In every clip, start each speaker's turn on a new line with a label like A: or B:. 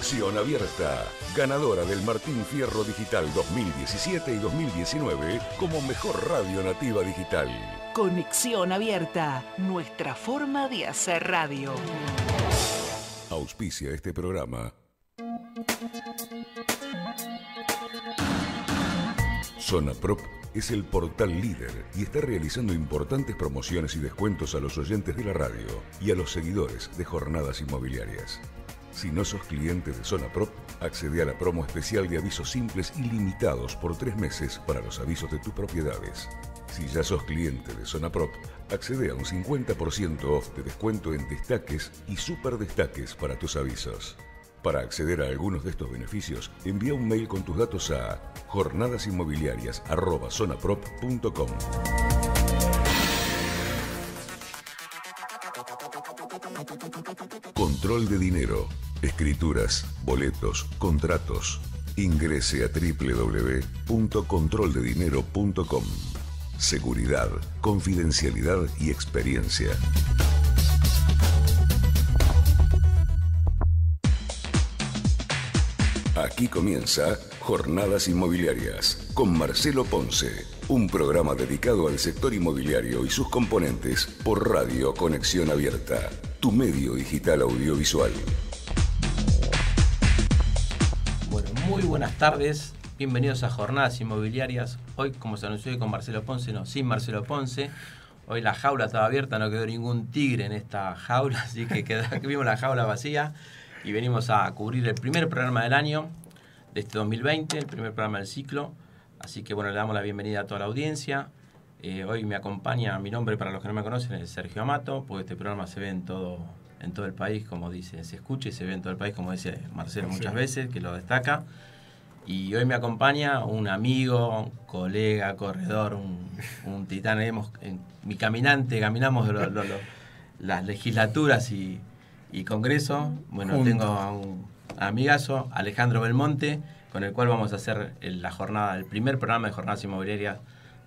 A: Conexión Abierta, ganadora del Martín Fierro Digital 2017 y 2019 como mejor radio nativa digital.
B: Conexión Abierta, nuestra forma de hacer radio.
A: Auspicia este programa. Zona Prop es el portal líder y está realizando importantes promociones y descuentos a los oyentes de la radio y a los seguidores de jornadas inmobiliarias. Si no sos cliente de Zona Prop, accede a la promo especial de avisos simples y limitados por tres meses para los avisos de tus propiedades. Si ya sos cliente de Zona Prop, accede a un 50% off de descuento en destaques y super destaques para tus avisos. Para acceder a algunos de estos beneficios, envía un mail con tus datos a jornadasinmobiliarias.zonaprop.com. Control de dinero, escrituras, boletos, contratos. Ingrese a www.controldedinero.com. Seguridad, confidencialidad y experiencia. Aquí comienza Jornadas Inmobiliarias con Marcelo Ponce, un programa dedicado al sector inmobiliario y sus componentes por Radio Conexión Abierta, tu medio digital audiovisual.
C: Muy buenas tardes, bienvenidos a Jornadas Inmobiliarias. Hoy, como se anunció hoy con Marcelo Ponce, no, sin Marcelo Ponce. Hoy la jaula estaba abierta, no quedó ningún tigre en esta jaula, así que quedó, vimos la jaula vacía y venimos a cubrir el primer programa del año de este 2020, el primer programa del ciclo. Así que bueno, le damos la bienvenida a toda la audiencia. Eh, hoy me acompaña, mi nombre para los que no me conocen es Sergio Amato, porque este programa se ve en todo, en todo el país, como dice, se escucha y se ve en todo el país, como dice Marcelo muchas veces, que lo destaca. Y hoy me acompaña un amigo, un colega, corredor, un, un titán. Hemos, en mi caminante, caminamos lo, lo, lo, las legislaturas y, y congreso. Bueno,
D: Juntos.
C: tengo a un amigazo, Alejandro Belmonte, con el cual vamos a hacer la jornada, el primer programa de jornadas inmobiliarias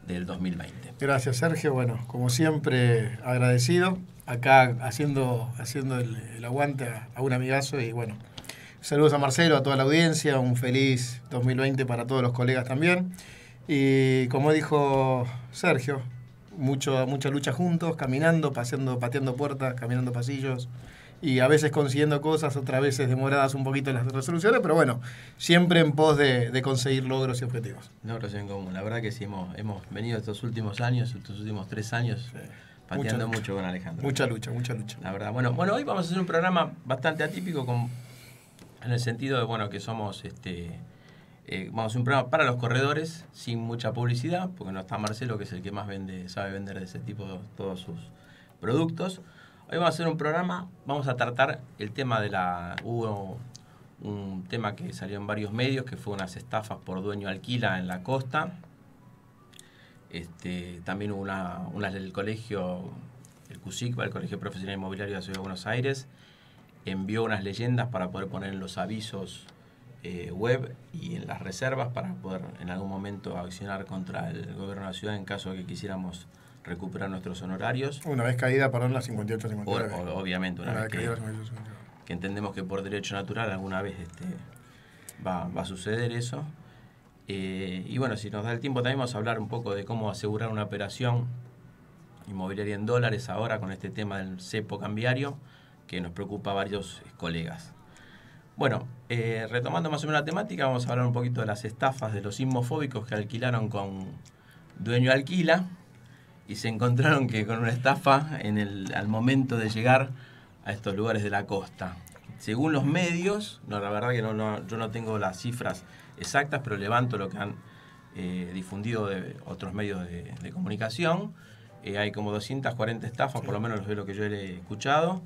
C: del 2020.
D: Gracias, Sergio. Bueno, como siempre, agradecido. Acá haciendo, haciendo el, el aguante a, a un amigazo y bueno, saludos a Marcelo, a toda la audiencia, un feliz 2020 para todos los colegas también. Y como dijo Sergio, mucho, mucha lucha juntos, caminando, paseando, pateando puertas, caminando pasillos y a veces consiguiendo cosas, otras veces demoradas un poquito en las resoluciones, pero bueno, siempre en pos de, de conseguir logros y objetivos.
C: Logros en común. La verdad que sí, hemos, hemos venido estos últimos años, estos últimos tres años, pateando
D: Mucha
C: mucho con Alejandro.
D: Mucha lucha, mucha lucha.
C: La verdad. Bueno, bueno, hoy vamos a hacer un programa bastante atípico con, en el sentido de bueno que somos este eh, vamos a hacer un programa para los corredores sin mucha publicidad, porque no está Marcelo, que es el que más vende, sabe vender de ese tipo todos sus productos. Hoy vamos a hacer un programa, vamos a tratar el tema de la. Hubo un tema que salió en varios medios, que fue unas estafas por dueño alquila en la costa. Este, también hubo una, una del colegio, el CUSICBA, el Colegio Profesional Inmobiliario de la Ciudad de Buenos Aires, envió unas leyendas para poder poner en los avisos eh, web y en las reservas para poder en algún momento accionar contra el gobierno de la ciudad en caso de que quisiéramos recuperar nuestros honorarios.
D: Una vez caída, perdón, la
C: O-
D: 58-59.
C: o- obviamente, una,
D: Una
C: vez
D: vez caída
C: que,
D: la 58-59.
C: que entendemos que por derecho natural alguna vez este, va, va a suceder eso. Eh, y bueno, si nos da el tiempo también vamos a hablar un poco de cómo asegurar una operación inmobiliaria en dólares ahora con este tema del cepo cambiario que nos preocupa a varios colegas. Bueno, eh, retomando más o menos la temática, vamos a hablar un poquito de las estafas de los sismofóbicos que alquilaron con dueño alquila y se encontraron que con una estafa en el, al momento de llegar a estos lugares de la costa. Según los medios, no, la verdad que no, no- yo no tengo las cifras exactas, pero levanto lo que han eh, difundido de otros medios de, de comunicación. Eh, hay como 240 estafas, por lo menos de lo que yo he escuchado,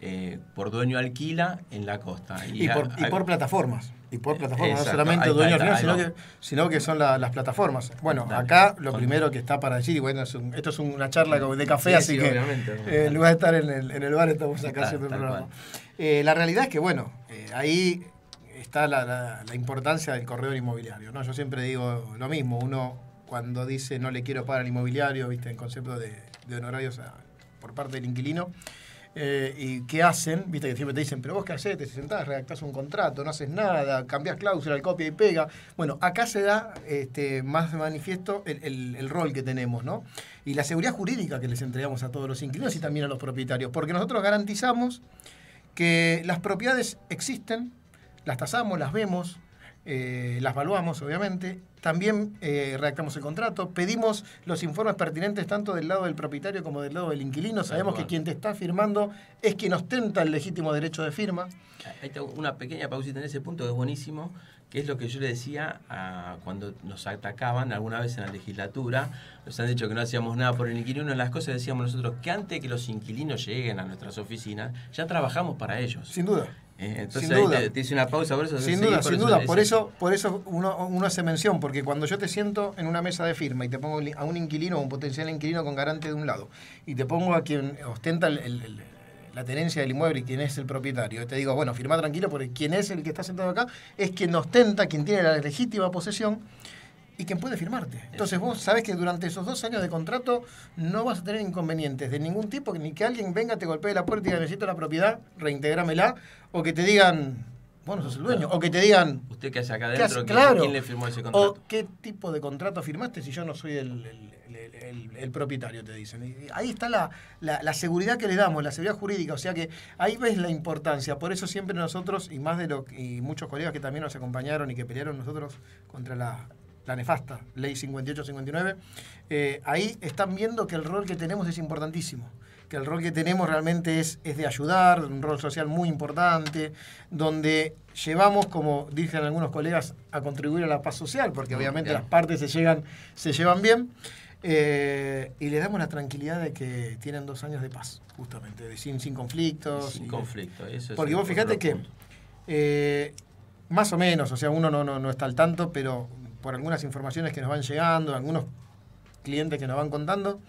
C: eh, por dueño alquila en la costa.
D: Y, por, y
C: ha-
D: por plataformas. Y por plataformas,
C: Exacto,
D: no solamente
C: ahí está,
D: sino, que, sino que son la- las plataformas. Bueno,
C: Dale.
D: acá lo primero que está para decir, y bueno, es un- esto es una charla de café,
C: Sí,
D: así
C: sí,
D: que eh, en lugar de estar en el, en el bar, estamos acá haciendo el programa. la realidad es que, bueno, ahí está la, la- importancia del corredor inmobiliario. ¿no? Yo siempre digo lo mismo, uno cuando dice no le quiero pagar al inmobiliario, viste, en concepto de, honorarios por parte del inquilino, Eh, ¿Y qué hacen? Viste que siempre te dicen, pero vos qué haces, te sentás, redactás un contrato, no haces nada, cambiás cláusula, copia y pega. Bueno, acá se da este, más manifiesto el, el, rol que tenemos, ¿no? Y la seguridad jurídica que les entregamos a todos los inquilinos y también a los propietarios, porque nosotros garantizamos que las propiedades existen, las tasamos, las vemos, eh, las evaluamos, obviamente. También eh, redactamos el contrato, pedimos los informes pertinentes tanto del lado del propietario como del lado del inquilino. Sabemos que quien te está firmando es quien ostenta el legítimo derecho de firma.
C: Hay una pequeña pausita en ese punto que es buenísimo, que es lo que yo le decía cuando nos atacaban alguna vez en la legislatura. Nos han dicho que no hacíamos nada por el inquilino. Una de las cosas decíamos nosotros que antes que los inquilinos lleguen a nuestras oficinas, ya trabajamos para ellos.
D: Sin duda.
C: Eh, entonces sin duda. Te, hice una pausa por eso.
D: Sin duda, sin duda. Por eso, por eso uno, uno, hace mención, porque cuando yo te siento en una mesa de firma y te pongo a un inquilino o un potencial inquilino con garante de un lado, y te pongo a quien ostenta la tenencia del inmueble y quien es el propietario, te digo, bueno, firma tranquilo, porque quien es el que está sentado acá es quien ostenta, quien tiene la legítima posesión y quien puede firmarte. Entonces vos sabés que durante esos dos años de contrato no vas a tener inconvenientes de ningún tipo, ni que alguien venga, te golpee la puerta y diga necesito la propiedad, reintegrámela, o que te digan, bueno, sos el dueño, o que te digan...
C: Usted que hace acá adentro, ¿quién le firmó ese contrato?
D: O qué tipo de contrato firmaste si yo no soy el, el, propietario, te dicen. Y ahí está la, la, seguridad que le damos, la seguridad jurídica, o sea que ahí ves la importancia. Por eso siempre nosotros, y más de lo y muchos colegas que también nos acompañaron y que pelearon nosotros contra la la nefasta ley 58-59, eh, ahí están viendo que el rol que tenemos es importantísimo, que el rol que tenemos realmente es, es de ayudar, un rol social muy importante, donde llevamos, como dicen algunos colegas, a contribuir a la paz social, porque obviamente las partes se, llegan, se llevan bien. Eh, y le damos la tranquilidad de que tienen dos años de paz, justamente, de sin, sin conflictos.
C: Sin conflicto, eso es
D: Porque vos fíjate que, eh, más o menos, o sea, uno no, no, no está al tanto, pero por algunas informaciones que nos van llegando, algunos clientes que nos van contando.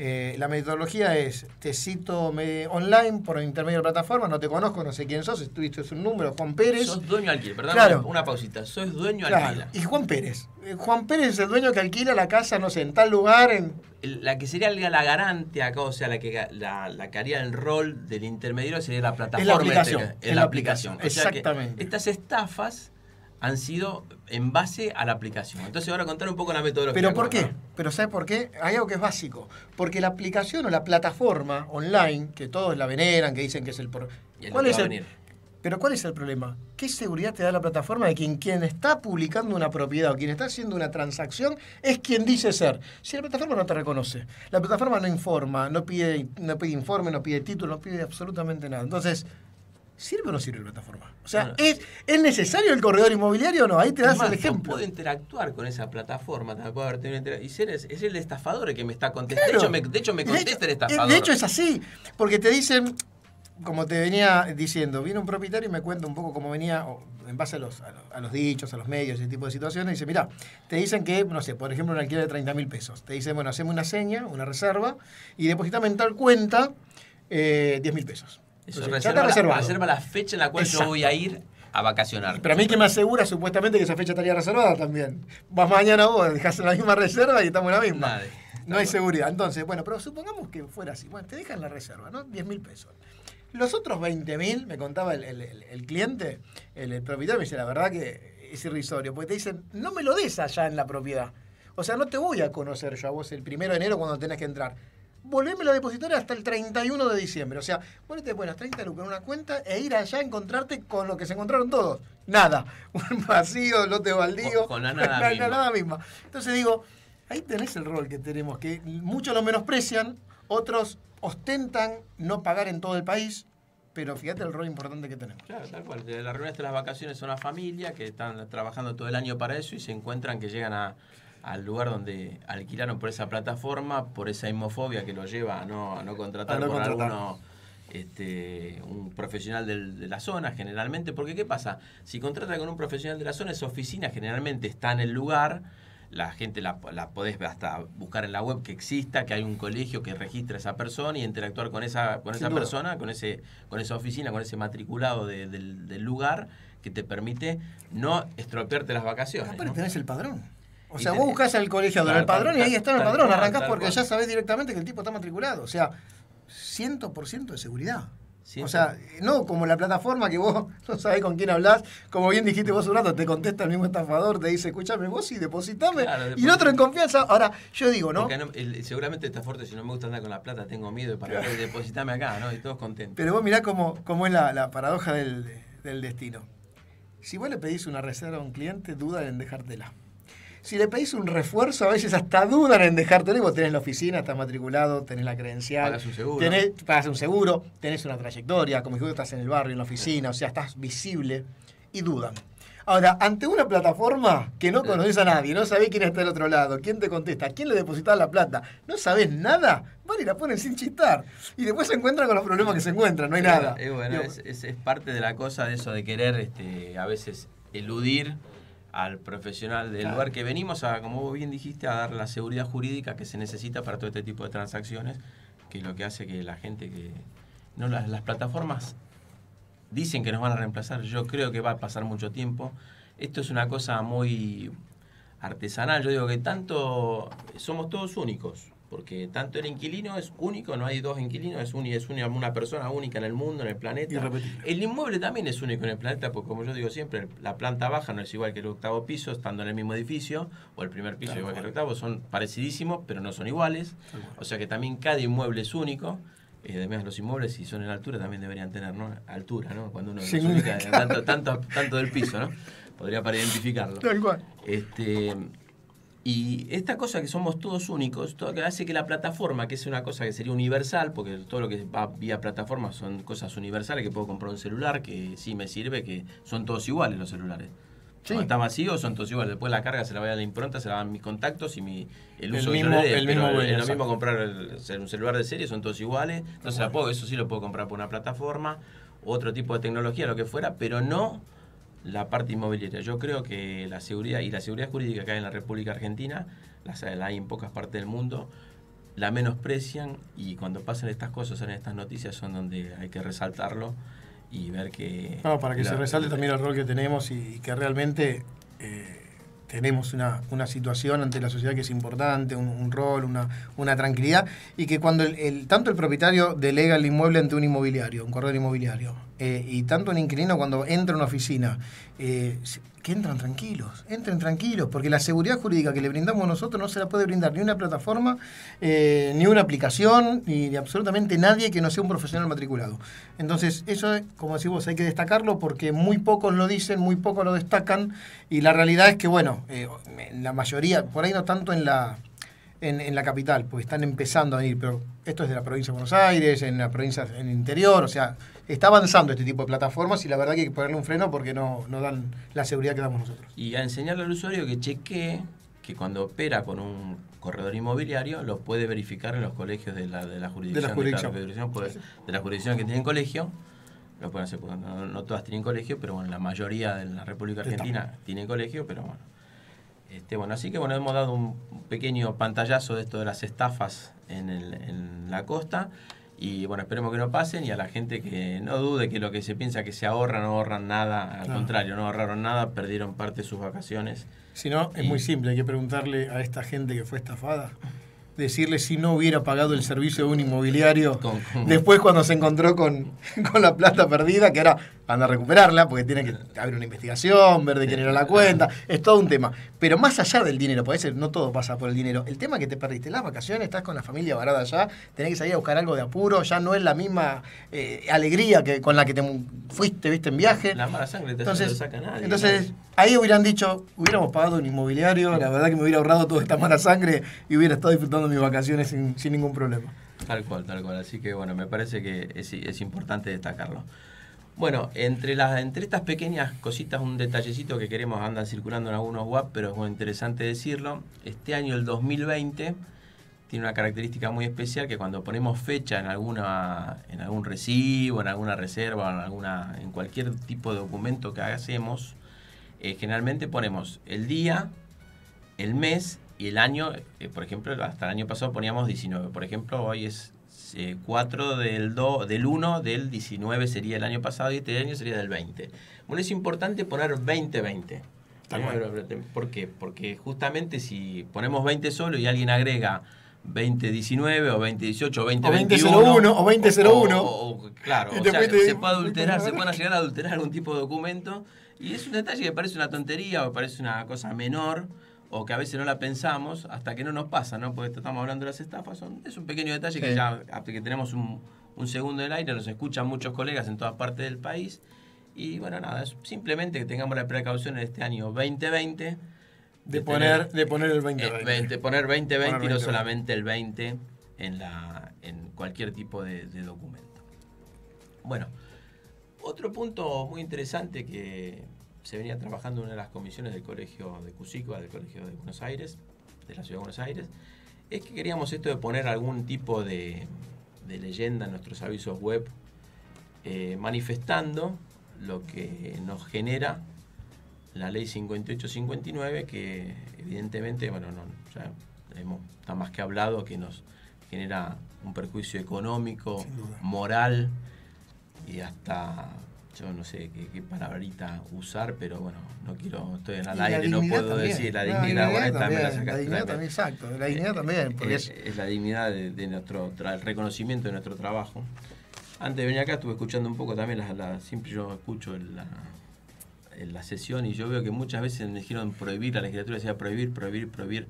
D: Eh, la metodología es, te cito online por intermedio de la plataforma, no te conozco, no sé quién sos, estuviste un número, Juan Pérez.
C: Sos dueño alquiler, perdón, una pausita, sos dueño alquiler.
D: Y Juan Pérez. Eh, Juan Pérez es el dueño que alquila la casa, no sé, en tal lugar. En...
C: La que sería la garante acá, o sea, la que, la, que haría el rol del intermediario sería la plataforma. Es
D: la aplicación.
C: Es la, aplicación.
D: Exactamente.
C: estas estafas han sido en base a la aplicación. Entonces ahora contar un poco la metodología.
D: ¿Pero por qué? ¿Pero sabes por qué? Hay algo que es básico. Porque la aplicación o la plataforma online, que todos la veneran, que dicen que es el... Por... ¿Cuál es el... Pero ¿cuál es el problema? ¿Qué seguridad te da la plataforma de quien, quien está publicando una propiedad o quien está haciendo una transacción es quien dice ser? Si la plataforma no te reconoce, la plataforma no informa, no pide, no pide informe, no pide título, no pide absolutamente nada. Entonces, ¿Sirve o no sirve la plataforma? O sea, ¿es, ¿es, necesario el corredor inmobiliario o no? Ahí te das el ejemplo.
C: puedo interactuar con esa plataforma, y ser, es, el estafador el que me está contestando. De, hecho, me, de hecho, me contesta el estafador.
D: De hecho, es así. Porque te dicen, como te venía diciendo, viene un propietario y me cuenta un poco cómo venía, en base a los, a los, dichos, a los medios, ese tipo de situaciones, y dice, mira, te dicen que, no sé, por ejemplo, un alquiler de 30 mil pesos. Te dicen, bueno, hacemos una seña, una reserva, y depositame en tal cuenta eh, 10 mil pesos.
C: Eso reserva, la, fecha en la cual yo voy a ir a vacacionar.
D: Pero a mí que me asegura supuestamente que esa fecha estaría reservada también. Vas mañana vos, dejás la misma reserva y estamos en la misma. no hay seguridad. Entonces, bueno, pero supongamos que fuera así. Bueno, te dejan la reserva, ¿no? 10 mil pesos. Los otros 20 mil, me contaba el, cliente, el, propietario, me dice, la verdad que es irrisorio, porque te dicen, no me lo des allá en la propiedad. O sea, no te voy a conocer yo a vos el primero de enero cuando tenés que entrar volverme la depositoria hasta el 31 de diciembre. O sea, ponete buenas 30 lucas en una cuenta e ir allá a encontrarte con lo que se encontraron todos. Nada. Un vacío, lote baldío.
C: Con, la nada, misma.
D: nada misma. Entonces digo, ahí tenés el rol que tenemos, que muchos lo menosprecian, otros ostentan no pagar en todo el país, pero fíjate el rol importante que tenemos.
C: Claro, tal cual. Las reuniones de las vacaciones son una familia que están trabajando todo el año para eso y se encuentran que llegan a al lugar donde alquilaron por esa plataforma, por esa hemofobia que lo lleva a no, a no contratar por alguno este, un profesional de la zona generalmente, porque ¿qué pasa? Si contrata con un profesional de la zona, esa oficina generalmente está en el lugar, la gente la, la podés hasta buscar en la web que exista, que hay un colegio que registra a esa persona y interactuar con esa, con esa persona, con ese, con esa oficina, con ese matriculado del, del, lugar que te permite no estropearte las vacaciones.
D: pero tenés el padrón. O sea, vos buscás al colegio del padrón y ahí está el padrón. Arrancás porque ya sabés directamente que el tipo está matriculado. O sea, 100% de seguridad. O sea, no como la plataforma que vos no sabés con quién hablas, como bien dijiste vos un rato, te contesta el mismo estafador, te dice, escúchame vos y depositame. y el otro en confianza. Ahora, yo digo, ¿no?
C: seguramente está fuerte, si no me gusta andar con la plata, tengo miedo para que depositame acá, ¿no? Y todos contentos.
D: Pero vos mirá cómo, cómo es la, paradoja del, del destino. Si vos le pedís una reserva a un cliente, duda en dejártela. Si le pedís un refuerzo, a veces hasta dudan en dejártelo y vos tenés la oficina, estás matriculado, tenés la credencial.
C: Pagas un seguro.
D: Tenés, pagas un seguro, tenés una trayectoria, como dijiste, estás en el barrio, en la oficina, o sea, estás visible y dudan. Ahora, ante una plataforma que no conoces a nadie, no sabés quién está del otro lado, quién te contesta, quién le depositás la plata, no sabés nada, van y la ponen sin chistar. Y después se encuentran con los problemas que se encuentran, no hay nada.
C: Es, bueno, es, parte de la cosa de eso de querer este, a veces eludir al profesional del lugar que venimos a, como vos bien dijiste, a dar la seguridad jurídica que se necesita para todo este tipo de transacciones, que es lo que hace que la gente que... No, las, las plataformas dicen que nos van a reemplazar, yo creo que va a pasar mucho tiempo. Esto es una cosa muy artesanal, yo digo que tanto somos todos únicos, porque tanto el inquilino es único, no hay dos inquilinos, es, es una persona única en el mundo, en el planeta. El inmueble también es único en el planeta, porque como yo digo siempre, la planta baja no es igual que el octavo piso, estando en el mismo edificio, o el primer piso igual que el octavo, son parecidísimos, pero no son iguales. O sea que también cada inmueble es único. Eh, además, los inmuebles, si son en altura, también deberían tener ¿no? altura, ¿no? Cuando uno sí. ubica tanto, tanto, tanto del piso, ¿no? Podría para identificarlo.
D: Tal cual.
C: Este, y esta cosa que somos todos únicos, todo que hace que la plataforma, que es una cosa que sería universal, porque todo lo que va vía plataforma son cosas universales, que puedo comprar un celular, que sí me sirve, que son todos iguales los celulares. Sí. Cuando está vacío son todos iguales. Después la carga se la va a la impronta, se la van mis contactos y mi, el uso
D: el mismo, el mismo
C: lo mismo comprar un celular de serie, son todos iguales. Entonces la puedo, eso sí lo puedo comprar por una plataforma, otro tipo de tecnología, lo que fuera, pero no la parte inmobiliaria. Yo creo que la seguridad y la seguridad jurídica que hay en la República Argentina, la hay en pocas partes del mundo, la menosprecian y cuando pasan estas cosas en estas noticias son donde hay que resaltarlo y ver que...
D: No, para que se resalte también el rol que tenemos y, que realmente eh, tenemos una, una, situación ante la sociedad que es importante, un, rol, una, una, tranquilidad, y que cuando el, tanto el propietario delega el inmueble ante un inmobiliario, un corredor inmobiliario, eh, y tanto un inquilino cuando entra a una oficina, eh, que entran tranquilos, entren tranquilos, porque la seguridad jurídica que le brindamos nosotros no se la puede brindar ni una plataforma, eh, ni una aplicación, ni, absolutamente nadie que no sea un profesional matriculado. Entonces, eso, como decís vos, hay que destacarlo porque muy pocos lo dicen, muy pocos lo destacan, y la realidad es que, bueno, la mayoría, por ahí no tanto en la en, la capital, pues están empezando a ir, pero esto es de la provincia de Buenos Aires, en la provincia en el interior, o sea, está avanzando este tipo de plataformas y la verdad que hay que ponerle un freno porque no, no dan la seguridad que damos nosotros.
C: Y a enseñarle al usuario que chequee que cuando opera con un corredor inmobiliario lo puede verificar en los colegios de la, de la jurisdicción.
D: De la jurisdicción.
C: De la, jurisdicción que tienen colegio. Lo pueden hacer, no, no, todas tienen colegio, pero bueno, la mayoría de la República Argentina tiene colegio, pero bueno este, bueno, así que bueno, hemos dado un pequeño pantallazo de esto de las estafas en, el, en la costa. Y bueno, esperemos que no pasen y a la gente que no dude que lo que se piensa que se ahorra, no ahorran nada, al contrario, no ahorraron nada, perdieron parte de sus vacaciones.
D: Si no, es muy simple, hay que preguntarle a esta gente que fue estafada decirle si no hubiera pagado el servicio de un inmobiliario después cuando se encontró con, con, la plata perdida, que ahora van a recuperarla porque tiene que haber una investigación, ver de quién era la cuenta, es todo un tema. Pero más allá del dinero, puede ser, no todo pasa por el dinero, el tema es que te perdiste las vacaciones, estás con la familia varada allá, tenés que salir a buscar algo de apuro, ya no es la misma eh, alegría que con la que te fuiste, viste, en viaje.
C: La mala sangre te
D: entonces,
C: saca nadie.
D: Entonces, ahí hubieran dicho, hubiéramos pagado un inmobiliario, la verdad que me hubiera ahorrado toda esta mala sangre y hubiera estado disfrutando mis vacaciones sin, ningún problema.
C: Tal cual, tal cual. Así que bueno, me parece que es, es importante destacarlo. Bueno, entre, las, entre estas pequeñas cositas, un detallecito que queremos, andan circulando en algunos WAP, pero es muy interesante decirlo. Este año, el 2020, tiene una característica muy especial que cuando ponemos fecha en alguna en algún recibo, en alguna reserva, en alguna en cualquier tipo de documento que hacemos, eh, generalmente ponemos el día, el mes y el año. Eh, por ejemplo, hasta el año pasado poníamos 19. Por ejemplo, hoy es 4 del, del 1 del 19 sería el año pasado y este año sería del 20. Bueno, es importante poner 20-20. ¿Por qué? Porque justamente si ponemos 20 solo y alguien agrega 2019 o 2018 o
D: 2021 o 2001.
C: O, claro, o sea, se puede adulterar, se pueden llegar a adulterar algún tipo de documento y es un detalle que parece una tontería o parece una cosa menor o que a veces no la pensamos hasta que no nos pasa, ¿no? Porque estamos hablando de las estafas, son, es un pequeño detalle que ya que tenemos un, un segundo en el aire, nos escuchan muchos colegas en todas partes del país y bueno, nada, es simplemente que tengamos la precaución en este año 2020
D: de, poner, de poner el
C: 2020. Eh, poner 2020 y no solamente el 20 en, la, en cualquier tipo de, documento. Bueno, otro punto muy interesante que se venía trabajando en una de las comisiones del Colegio de Cusicua, del Colegio de Buenos Aires, de la Ciudad de Buenos Aires, es que queríamos esto de poner algún tipo de, leyenda en nuestros avisos web, eh, manifestando lo que nos genera la ley 5859 que evidentemente, bueno, no, ya hemos, está más que hablado que nos genera un perjuicio económico, moral y hasta yo no sé qué, palabrita usar, pero bueno, no quiero, estoy en el aire, no puedo decir la dignidad,
D: la dignidad también, la dignidad también, exacto, la dignidad también.
C: es, la dignidad de, nuestro, el reconocimiento de nuestro trabajo. Antes de venir acá estuve escuchando un poco también, la, siempre yo escucho la, en la sesión y yo veo que muchas veces me dijeron prohibir, la legislatura decía prohibir, prohibir, prohibir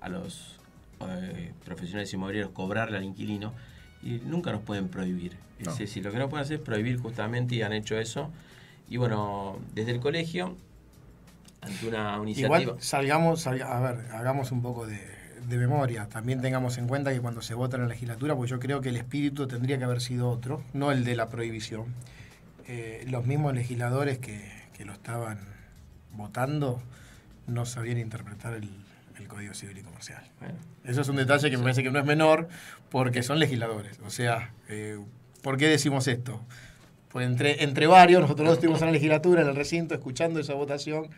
C: a los eh, profesionales inmobiliarios cobrarle al inquilino y nunca nos pueden prohibir. Es decir, lo que no pueden hacer es prohibir justamente y han hecho eso. Y bueno, desde el colegio, ante una iniciativa...
D: Igual salgamos, a ver, hagamos un poco de, de memoria. También tengamos en cuenta que cuando se vota en la legislatura, pues yo creo que el espíritu tendría que haber sido otro, no el de la prohibición. Eh, los mismos legisladores que, que lo estaban votando no sabían interpretar el, Código Civil y Comercial. Eso es un detalle que me parece que no es menor porque son legisladores. O sea, eh, ¿por qué decimos esto? Pues entre, entre varios, nosotros dos estuvimos en la legislatura, en el recinto, escuchando esa votación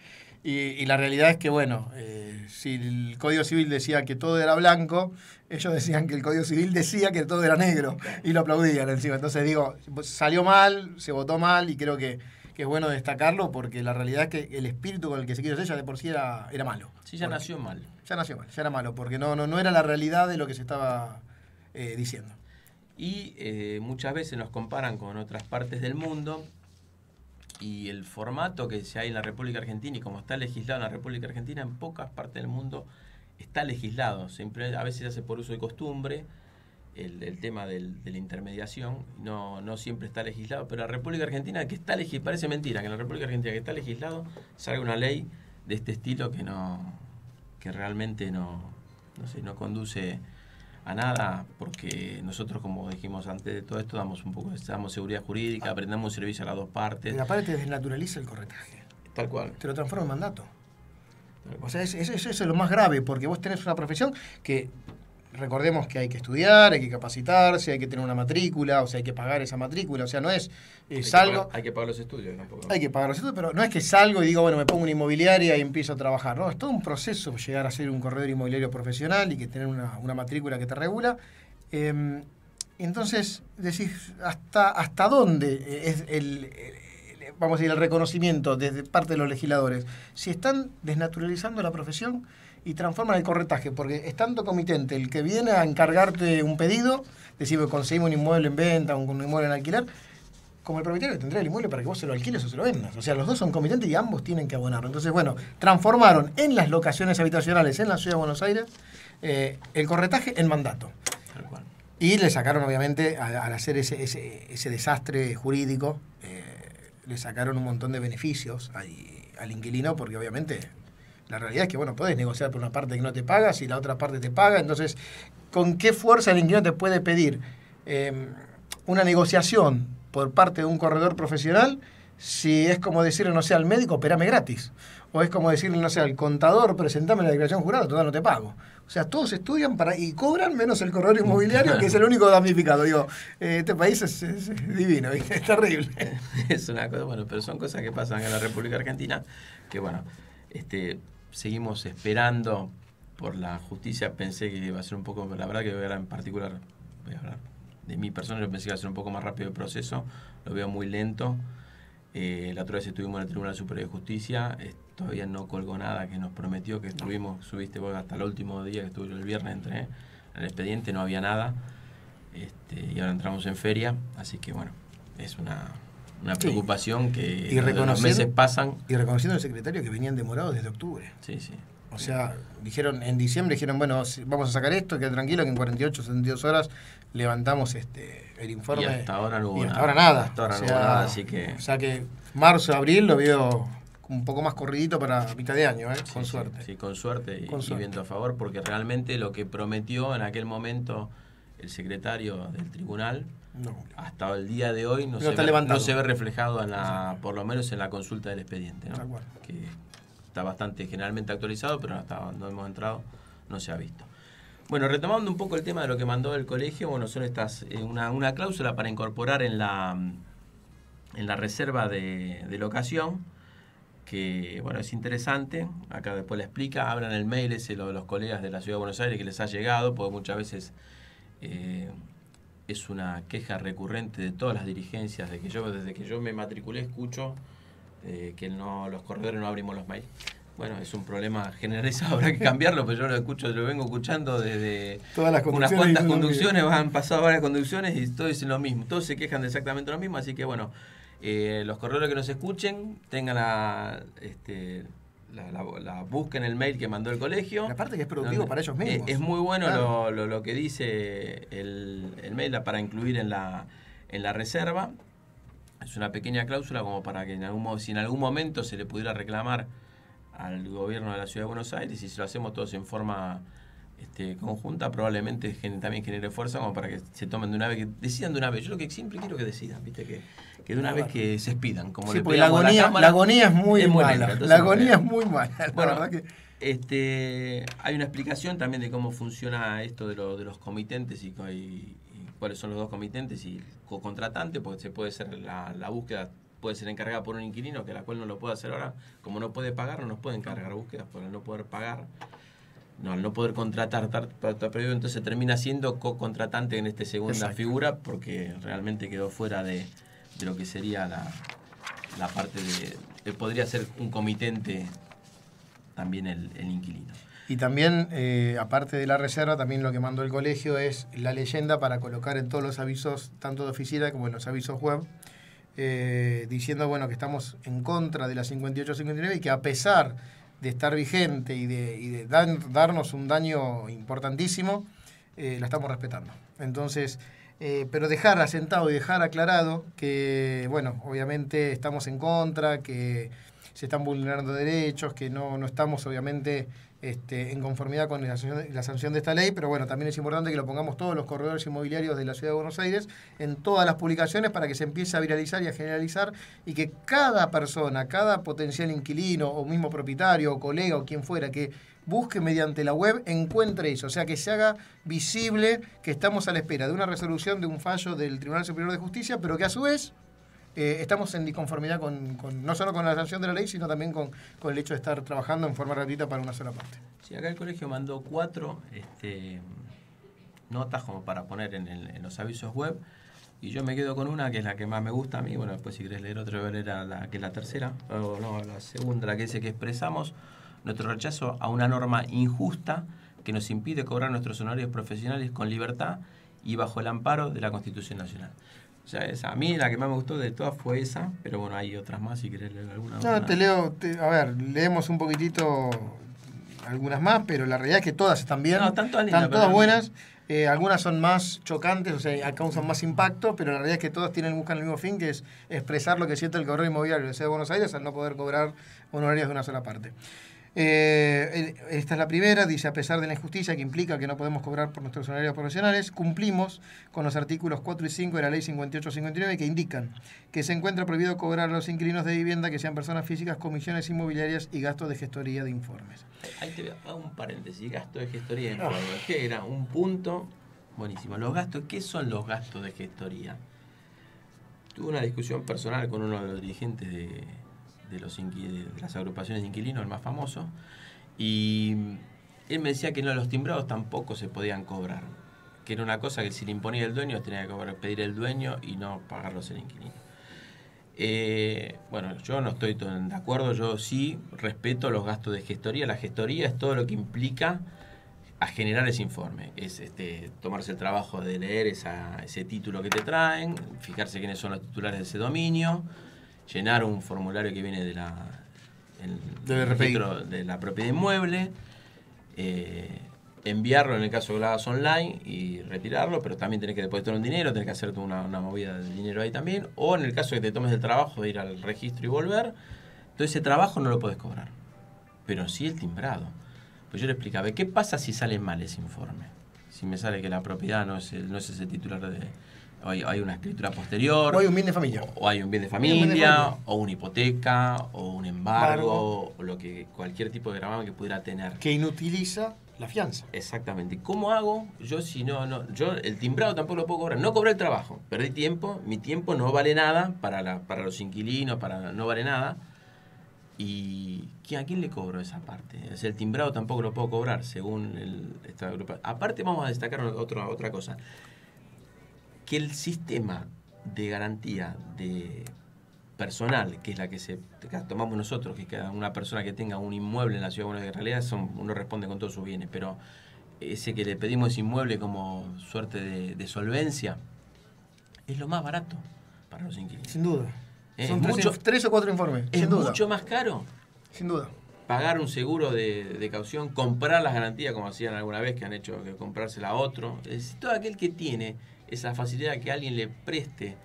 D: y, la realidad es que, bueno, eh, si el Código Civil decía que todo era blanco, ellos decían que el Código Civil decía que todo era negro y lo aplaudían encima. Entonces digo, salió mal, se votó mal y creo que que es bueno destacarlo porque la realidad es que el espíritu con el que se quiso hacer ya de por sí era, era malo.
C: Sí, ya nació mal.
D: Ya nació mal, ya era malo, porque no, no, no era la realidad de lo que se estaba eh, diciendo.
C: Y eh, muchas veces nos comparan con otras partes del mundo y el formato que se hay en la República Argentina y como está legislado en la República Argentina, en pocas partes del mundo está legislado. Siempre, a veces se hace por uso de costumbre el, tema del, de la intermediación, no, no siempre está legislado, pero la República Argentina que está legislado, parece mentira que en la República Argentina que está legislado salga una ley de este estilo que no que realmente no, no, sé, no conduce a nada, porque nosotros, como dijimos antes de todo esto, damos un poco, damos seguridad jurídica, aprendemos servicio a las dos partes.
D: Y aparte te desnaturaliza el corretaje.
C: Tal cual.
D: Te lo transforma en mandato. O sea, eso es lo más grave, porque vos tenés una profesión que recordemos que hay que estudiar, hay que capacitarse, hay que tener una matrícula, o sea, hay que pagar esa matrícula, o sea, no es salgo...
C: hay que pagar los estudios,
D: Hay que pagar los estudios, pero no es que salgo y digo, bueno, me pongo una inmobiliaria y empiezo a trabajar, no, es todo un proceso llegar a ser un corredor inmobiliario profesional y que tener una, matrícula que te regula. Em, entonces, decís, ¿hasta, hasta dónde es el, vamos a decir, el reconocimiento desde parte de los legisladores? Si están desnaturalizando la profesión y transforman el corretaje, porque es tanto comitente el que viene a encargarte un pedido, decir, conseguimos un inmueble en venta, un, inmueble en alquiler, como el propietario que tendrá el inmueble para que vos se lo alquiles o se lo vendas. O sea, los dos son comitentes y ambos tienen que abonarlo. Entonces, bueno, transformaron en las locaciones habitacionales en la ciudad de Buenos Aires eh, el corretaje en mandato. Y le sacaron, obviamente, al, hacer ese, ese, desastre jurídico, eh, le sacaron un montón de beneficios al inquilino, porque obviamente la realidad es que, bueno, puedes negociar por una parte que no te paga, si la otra parte te paga, entonces, ¿con qué fuerza el inquilino te puede pedir em, una negociación por parte de un corredor profesional si es como decirle, no sé, al médico, operame gratis? O es como decirle, no sé, al contador, presentame la declaración jurada, total no te pago. O sea, todos estudian para y cobran menos el corredor inmobiliario, que es el único damnificado. Digo, eh, este país es, divino, es terrible.
C: Es una cosa, bueno, pero son cosas que pasan en la República Argentina, que bueno, este, seguimos esperando por la justicia. Pensé que iba a ser un poco, la verdad que en particular, voy a hablar de mi persona, yo pensé que iba a ser un poco más rápido el proceso, lo veo muy lento. Eh, la otra vez estuvimos en el Tribunal Superior de Justicia, todavía no colgó nada que nos prometió que estuvimos, subiste vos hasta el último día que estuve el viernes, entré, En el expediente no había nada. Este, y ahora entramos en feria, así que bueno, es una, una preocupación que
D: y
C: los meses pasan.
D: Y reconociendo al secretario que venían demorados desde octubre.
C: Sí, sí.
D: O sea, dijeron en diciembre dijeron, bueno, vamos a sacar esto, queda tranquilo que en 48, 72 horas levantamos este el informe. Y
C: hasta ahora no hubo
D: y hasta ahora nada.
C: Hasta ahora no hubo nada, así que...
D: O sea que marzo, abril lo veo un poco más corridito para mitad de año, ¿eh? con suerte.
C: Sí, con suerte y, viento a favor, porque realmente lo que prometió en aquel momento el secretario del tribunal, hasta el día de hoy no, se, ve, no se ve reflejado, en la, por lo menos en la consulta del expediente. ¿no? Que, está bastante generalmente actualizado, pero hasta no hemos entrado, no se ha visto. Bueno, retomando un poco el tema de lo que mandó el colegio, bueno, son estas, eh, una, una, cláusula para incorporar en la, en la reserva de, de, locación, que bueno, es interesante, acá después le explica, hablan el mail ese lo de los colegas de la Ciudad de Buenos Aires que les ha llegado, porque muchas veces eh, es una queja recurrente de todas las dirigencias, de que yo desde que yo me matriculé escucho eh, que no, los corredores no abrimos los mails. Bueno, es un problema generalizado, habrá que cambiarlo, pero yo lo escucho, lo vengo escuchando desde unas cuantas conducciones, han pasado varias conducciones y todos dicen lo mismo, todos se quejan de exactamente lo mismo, así que bueno, eh, los corredores que nos escuchen tengan la, este, la, busquen el mail que mandó el colegio.
D: La parte que es productivo para ellos mismos.
C: Es, muy bueno lo, lo, que dice el, el mail para incluir en la, en la reserva es una pequeña cláusula como para que en algún, si en algún momento se le pudiera reclamar al gobierno de la Ciudad de Buenos Aires y si lo hacemos todos en forma este, conjunta, probablemente también genere fuerza como para que se tomen de una vez, que decidan de una vez. Yo lo que siempre quiero que decidan, ¿viste? Que, que de una vez que se expidan. Como
D: sí, la agonía, la, agonía, es muy, mala. la agonía es muy mala.
C: Bueno, este, hay una explicación también de cómo funciona esto de, lo, de los comitentes y, y, cuáles son los dos comitentes y co-contratante, porque se puede ser la, la, búsqueda puede ser encargada por un inquilino, que la cual no lo puede hacer ahora, como no puede pagar, no nos puede encargar búsquedas por no poder pagar. No, al no poder contratar periodo, entonces termina siendo co-contratante en esta segunda figura, porque realmente quedó fuera de, de lo que sería la, la parte de, Podría ser un comitente también el, el inquilino.
D: Y también, eh, aparte de la reserva, también lo que mandó el colegio es la leyenda para colocar en todos los avisos, tanto de oficina como en los avisos web, eh, diciendo bueno que estamos en contra de la 58-59 y que a pesar de estar vigente y de, darnos un daño importantísimo, eh, la estamos respetando. Entonces, pero dejar asentado y dejar aclarado que, bueno, obviamente estamos en contra, que se están vulnerando derechos, que no, no estamos obviamente este, en conformidad con la sanción, de esta ley, pero bueno, también es importante que lo pongamos todos los corredores inmobiliarios de la Ciudad de Buenos Aires en todas las publicaciones para que se empiece a viralizar y a generalizar y que cada persona, cada potencial inquilino o mismo propietario o colega o quien fuera que busque mediante la web encuentre eso, o sea, que se haga visible que estamos a la espera de una resolución de un fallo del Tribunal Superior de Justicia, pero que a su vez eh, estamos en disconformidad con, no solo con la sanción de la ley, sino también con, el hecho de estar trabajando en forma gratuita para una sola parte.
C: Sí, acá el colegio mandó cuatro este, notas como para poner en, los avisos web. Y yo me quedo con una que es la que más me gusta a mí. Bueno, después si querés leer otra, voy a leer la, que es la tercera, o no, la segunda, la que dice que expresamos nuestro rechazo a una norma injusta que nos impide cobrar nuestros honorarios profesionales con libertad y bajo el amparo de la Constitución Nacional. O sea, esa. A mí la que más me gustó de todas fue esa, pero bueno, hay otras más si querés leer alguna.
D: No, te leo, a ver, leemos un poquitito algunas más, pero la realidad es que todas están bien. No, están todas, están todas buenas. Eh, algunas son más chocantes, o sea, causan más impacto, pero la realidad es que todas tienen, buscan el mismo fin, que es expresar lo que siente el correo inmobiliario de la Ciudad de Buenos Aires al no poder cobrar honorarios de una sola parte. Eh, esta es la primera, dice, a pesar de la injusticia que implica que no podemos cobrar por nuestros honorarios profesionales, cumplimos con los artículos 4 y 5 de la ley 5859 que indican que se encuentra prohibido cobrar a los inquilinos de vivienda que sean personas físicas comisiones inmobiliarias y gastos de gestoría de informes.
C: Ahí te hago un paréntesis, gasto de gestoría de informes, ah. ¿Qué era un punto buenísimo. Los gastos, ¿qué son los gastos de gestoría? Tuve una discusión personal con uno de los dirigentes de de, los las agrupaciones de inquilinos, el más famoso, y él me decía que no los timbrados tampoco se podían cobrar, que era una cosa que si le imponía el dueño tenía que pedir el dueño y no pagarlos el inquilino. Eh, bueno, yo no estoy de acuerdo, yo sí respeto los gastos de gestoría. La gestoría es todo lo que implica a generar ese informe. Es este, tomarse el trabajo de leer esa, ese título que te traen, fijarse quiénes son los titulares de ese dominio, llenar un formulario que viene de la, el, registro de la propiedad inmueble, eh, enviarlo en el caso que lo hagas online y retirarlo, pero también tenés que depositar un dinero, tenés que hacerte una, una movida de dinero ahí también, o en el caso que te tomes el trabajo de ir al registro y volver, todo ese trabajo no lo podés cobrar, pero sí el timbrado. Pues yo le explicaba, ¿qué pasa si sale mal ese informe? Si me sale que la propiedad no es, el- no es ese titular de... Hay, hay una escritura posterior.
D: O hay un bien de familia.
C: O hay un bien de
D: Hay un bien de
C: familia, o una hipoteca, o un embargo,
D: Embargo.
C: o lo que cualquier tipo de gravamen que pudiera tener.
D: Que inutiliza la fianza.
C: Exactamente. ¿Cómo hago? Yo si no, no, yo el timbrado tampoco lo puedo cobrar. No cobré el trabajo, perdí tiempo, mi tiempo no vale nada para, la, para los inquilinos, para no vale nada. ¿Y ¿qui- a quién le cobro esa parte? O sea, el timbrado tampoco lo puedo cobrar según el, esta agrupa- Aparte vamos a destacar otra, otra cosa. Que el sistema de garantía de personal, que es la que se que tomamos nosotros, que cada una persona que tenga un inmueble en la ciudad de Buenos Aires, en realidad son, uno responde con todos sus bienes, pero ese que le pedimos ese inmueble como suerte de, de solvencia, es lo más barato para los inquilinos.
D: Sin duda.
C: Es
D: Son
C: mucho-
D: tres o cuatro informes.
C: Es
D: sin duda.
C: mucho más caro
D: Sin duda.
C: pagar un seguro de, de caución, comprar las garantías como hacían alguna vez que han hecho que comprársela a otro. Es todo aquel que tiene esa facilidad de que alguien le preste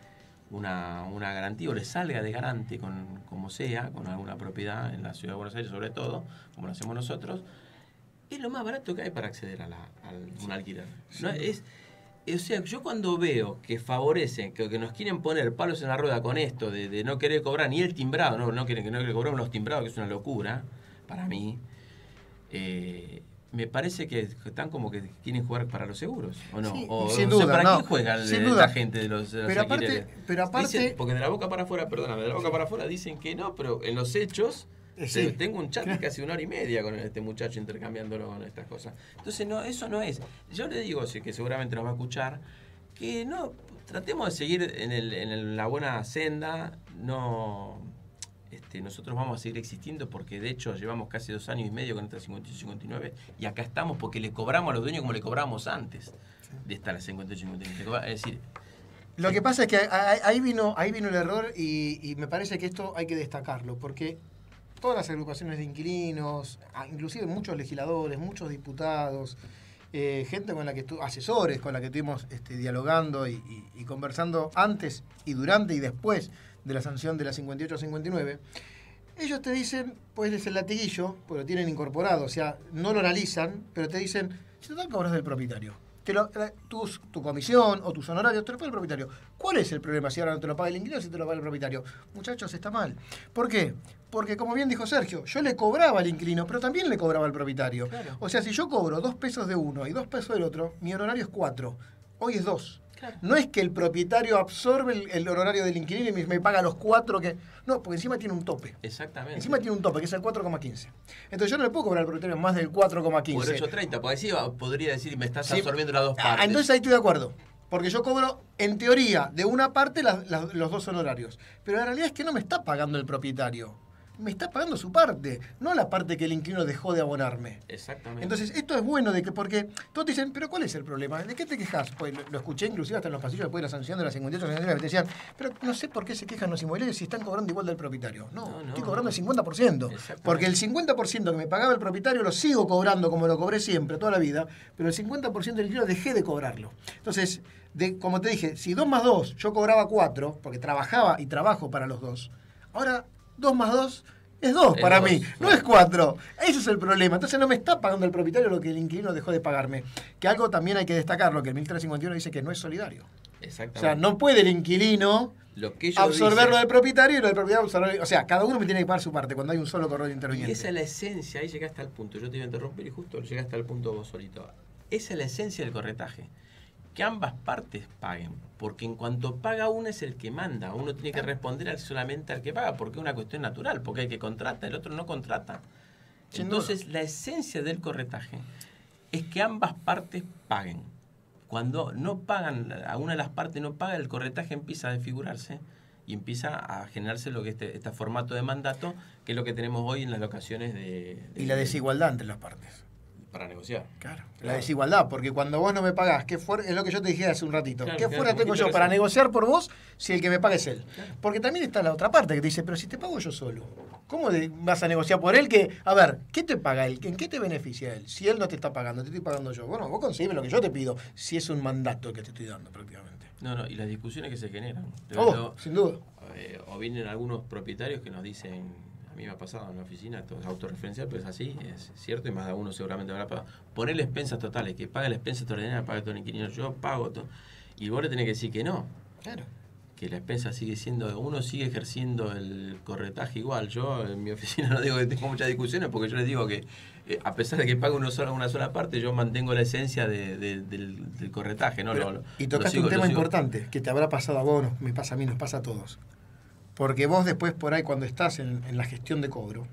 C: una, una garantía o le salga de garante con como sea, con alguna propiedad en la ciudad de Buenos Aires sobre todo, como lo hacemos nosotros, es lo más barato que hay para acceder a, la, a un alquiler. No, es, o sea, yo cuando veo que favorecen, que, que nos quieren poner palos en la rueda con esto, de, de no querer cobrar ni el timbrado, no, no quieren que no quieren cobrar los timbrados, que es una locura para mí, eh, me parece que están como que quieren jugar para los seguros, ¿o no?
D: Sí,
C: o,
D: sin
C: o sea,
D: duda,
C: ¿para
D: no.
C: qué juega el-
D: Sin
C: la
D: duda.
C: gente de los, de los
D: Pero aparte- pero aparte-
C: Dicen- porque de la boca para afuera, perdóname, de la boca para afuera dicen que no, pero en los hechos...
D: Eh, sí.
C: Tengo un chat de casi una hora y media con este muchacho intercambiándolo con estas cosas. Entonces, no, eso no es. Yo le digo, sí, que seguramente nos va a escuchar, que no, tratemos de seguir en, el- en el- la buena senda, no... Este, nosotros vamos a seguir existiendo porque de hecho llevamos casi dos años y medio con esta 58 y 59 y acá estamos porque le cobramos a los dueños como le cobramos antes de estar a 58 y 59. Le cobra- Es decir,
D: Lo que pasa es que ahí vino, ahí vino el error y, y me parece que esto hay que destacarlo, porque todas las agrupaciones de inquilinos, inclusive muchos legisladores, muchos diputados, eh, gente con la que asesores con la que estuvimos este, dialogando y, y- y conversando antes y durante y después de la sanción de la 58-59, ellos te dicen, pues es el latiguillo, pues lo tienen incorporado, o sea, no lo analizan, pero te dicen, si total cobras del propietario. Te lo- la- tus- tu comisión o tus honorarios te lo paga el propietario. ¿Cuál es el problema si ahora no te lo paga el inquilino si te lo paga el propietario? Muchachos, está mal. ¿Por qué? Porque como bien dijo Sergio, yo le cobraba al inquilino, pero también le cobraba al propietario.
C: Claro.
D: O sea, si yo cobro dos pesos de uno y dos pesos del otro, mi honorario es cuatro. Hoy es dos.
C: Claro.
D: No es que el propietario absorbe el, el honorario del inquilino y me, me paga los cuatro que... No, porque encima tiene un tope.
C: exactamente.
D: Encima tiene un tope, que es el 4,15. Entonces yo no le puedo cobrar al propietario más del 4,15.
C: Por 8.30, porque así podría decir, me estás
D: Sí.
C: absorbiendo las dos
D: Ah,
C: partes.
D: entonces ahí estoy de acuerdo. Porque yo cobro, en teoría, de una parte los dos honorarios. Pero la realidad es que no me está pagando el propietario. Me está pagando su parte, no la parte que el inquilino dejó de abonarme.
C: Exactamente.
D: Entonces, esto es bueno de que, porque todos te dicen, pero ¿cuál es el problema? ¿De qué te quejas? Pues lo, lo escuché inclusive hasta en los pasillos después de la sanción de la 58 69, te decían, pero no sé por qué se quejan los inmobiliarios si están cobrando igual del propietario. No,
C: No, no,
D: estoy cobrando el 50%.
C: Exactamente.
D: Porque el 50% que me pagaba el propietario lo sigo cobrando como lo cobré siempre, toda la vida, pero el 50% del inquilino dejé de cobrarlo. Entonces, de, como te dije, si 2 más 2 yo cobraba 4, porque trabajaba y trabajo para los dos, ahora 2 más 2 es 2
C: Es
D: para
C: dos,
D: mí, no es 4. Ese es el problema. Entonces no me está pagando el propietario lo que el inquilino dejó de pagarme. Que algo también hay que destacarlo, que el 1351 dice que no es solidario. O
C: Exactamente.
D: sea, no puede el inquilino
C: lo que
D: absorber lo del propietario y lo del propietario absorber. O sea, cada uno me tiene que pagar su parte cuando hay un solo correo
C: Y
D: interviniente.
C: esa es la esencia, ahí llegaste al punto. Yo te iba a interrumpir y justo llegaste al punto vos solito. Esa es la esencia del corretaje. Que ambas partes paguen. Porque en cuanto paga uno es el que manda. Uno tiene que responder solamente al que paga. Porque es una cuestión natural. Porque el que contrata, el otro no contrata. Entonces, la esencia del corretaje es que ambas partes paguen. Cuando no pagan, a una de las partes no paga, el corretaje empieza a desfigurarse y empieza a generarse lo que este, este formato de mandato, que es lo que tenemos hoy en las locaciones de... de-
D: Y la desigualdad entre las partes.
C: Para negociar.
D: Claro, la desigualdad, porque cuando vos no me pagás, ¿qué fuera, es lo que yo te dije hace un ratito,
C: Claro,
D: ¿qué
C: claro,
D: fuera tengo yo para negociar por vos si el que me paga es él? Porque también está la otra parte que te dice, pero si te pago yo solo, ¿cómo vas a negociar por él? Que, a ver, ¿qué te paga él? ¿En qué te beneficia él? Si él no te está pagando, te estoy pagando yo. Bueno, vos conseguime lo que yo te pido, si es un mandato que te estoy dando prácticamente.
C: No, no, y las discusiones que se generan.
D: Oh,
C: verdad,
D: sin duda.
C: eh, o vienen algunos propietarios que nos dicen, mí me ha pasado en la oficina, todo es autorreferencial, pero es así, es cierto, y más de uno seguramente habrá pagado. Ponerle expensas totales, que pague la expensa extraordinaria, pague todo el inquilino, yo pago todo. Y vos le tenés que decir que no,
D: Claro.
C: que la expensa sigue siendo, uno sigue ejerciendo el corretaje igual. Yo en mi oficina no digo que tengo muchas discusiones porque yo les digo que eh, a pesar de que pago uno sola, una sola parte, yo mantengo la esencia de- de- del, del corretaje. ¿no?
D: Pero-
C: Lo- lo-
D: y
C: lo
D: tocaste
C: sigo-
D: un tema importante, que te habrá pasado a vos, no, me pasa a mí, nos pasa a todos. Porque vos después por ahí cuando estás en, en la gestión de cobro,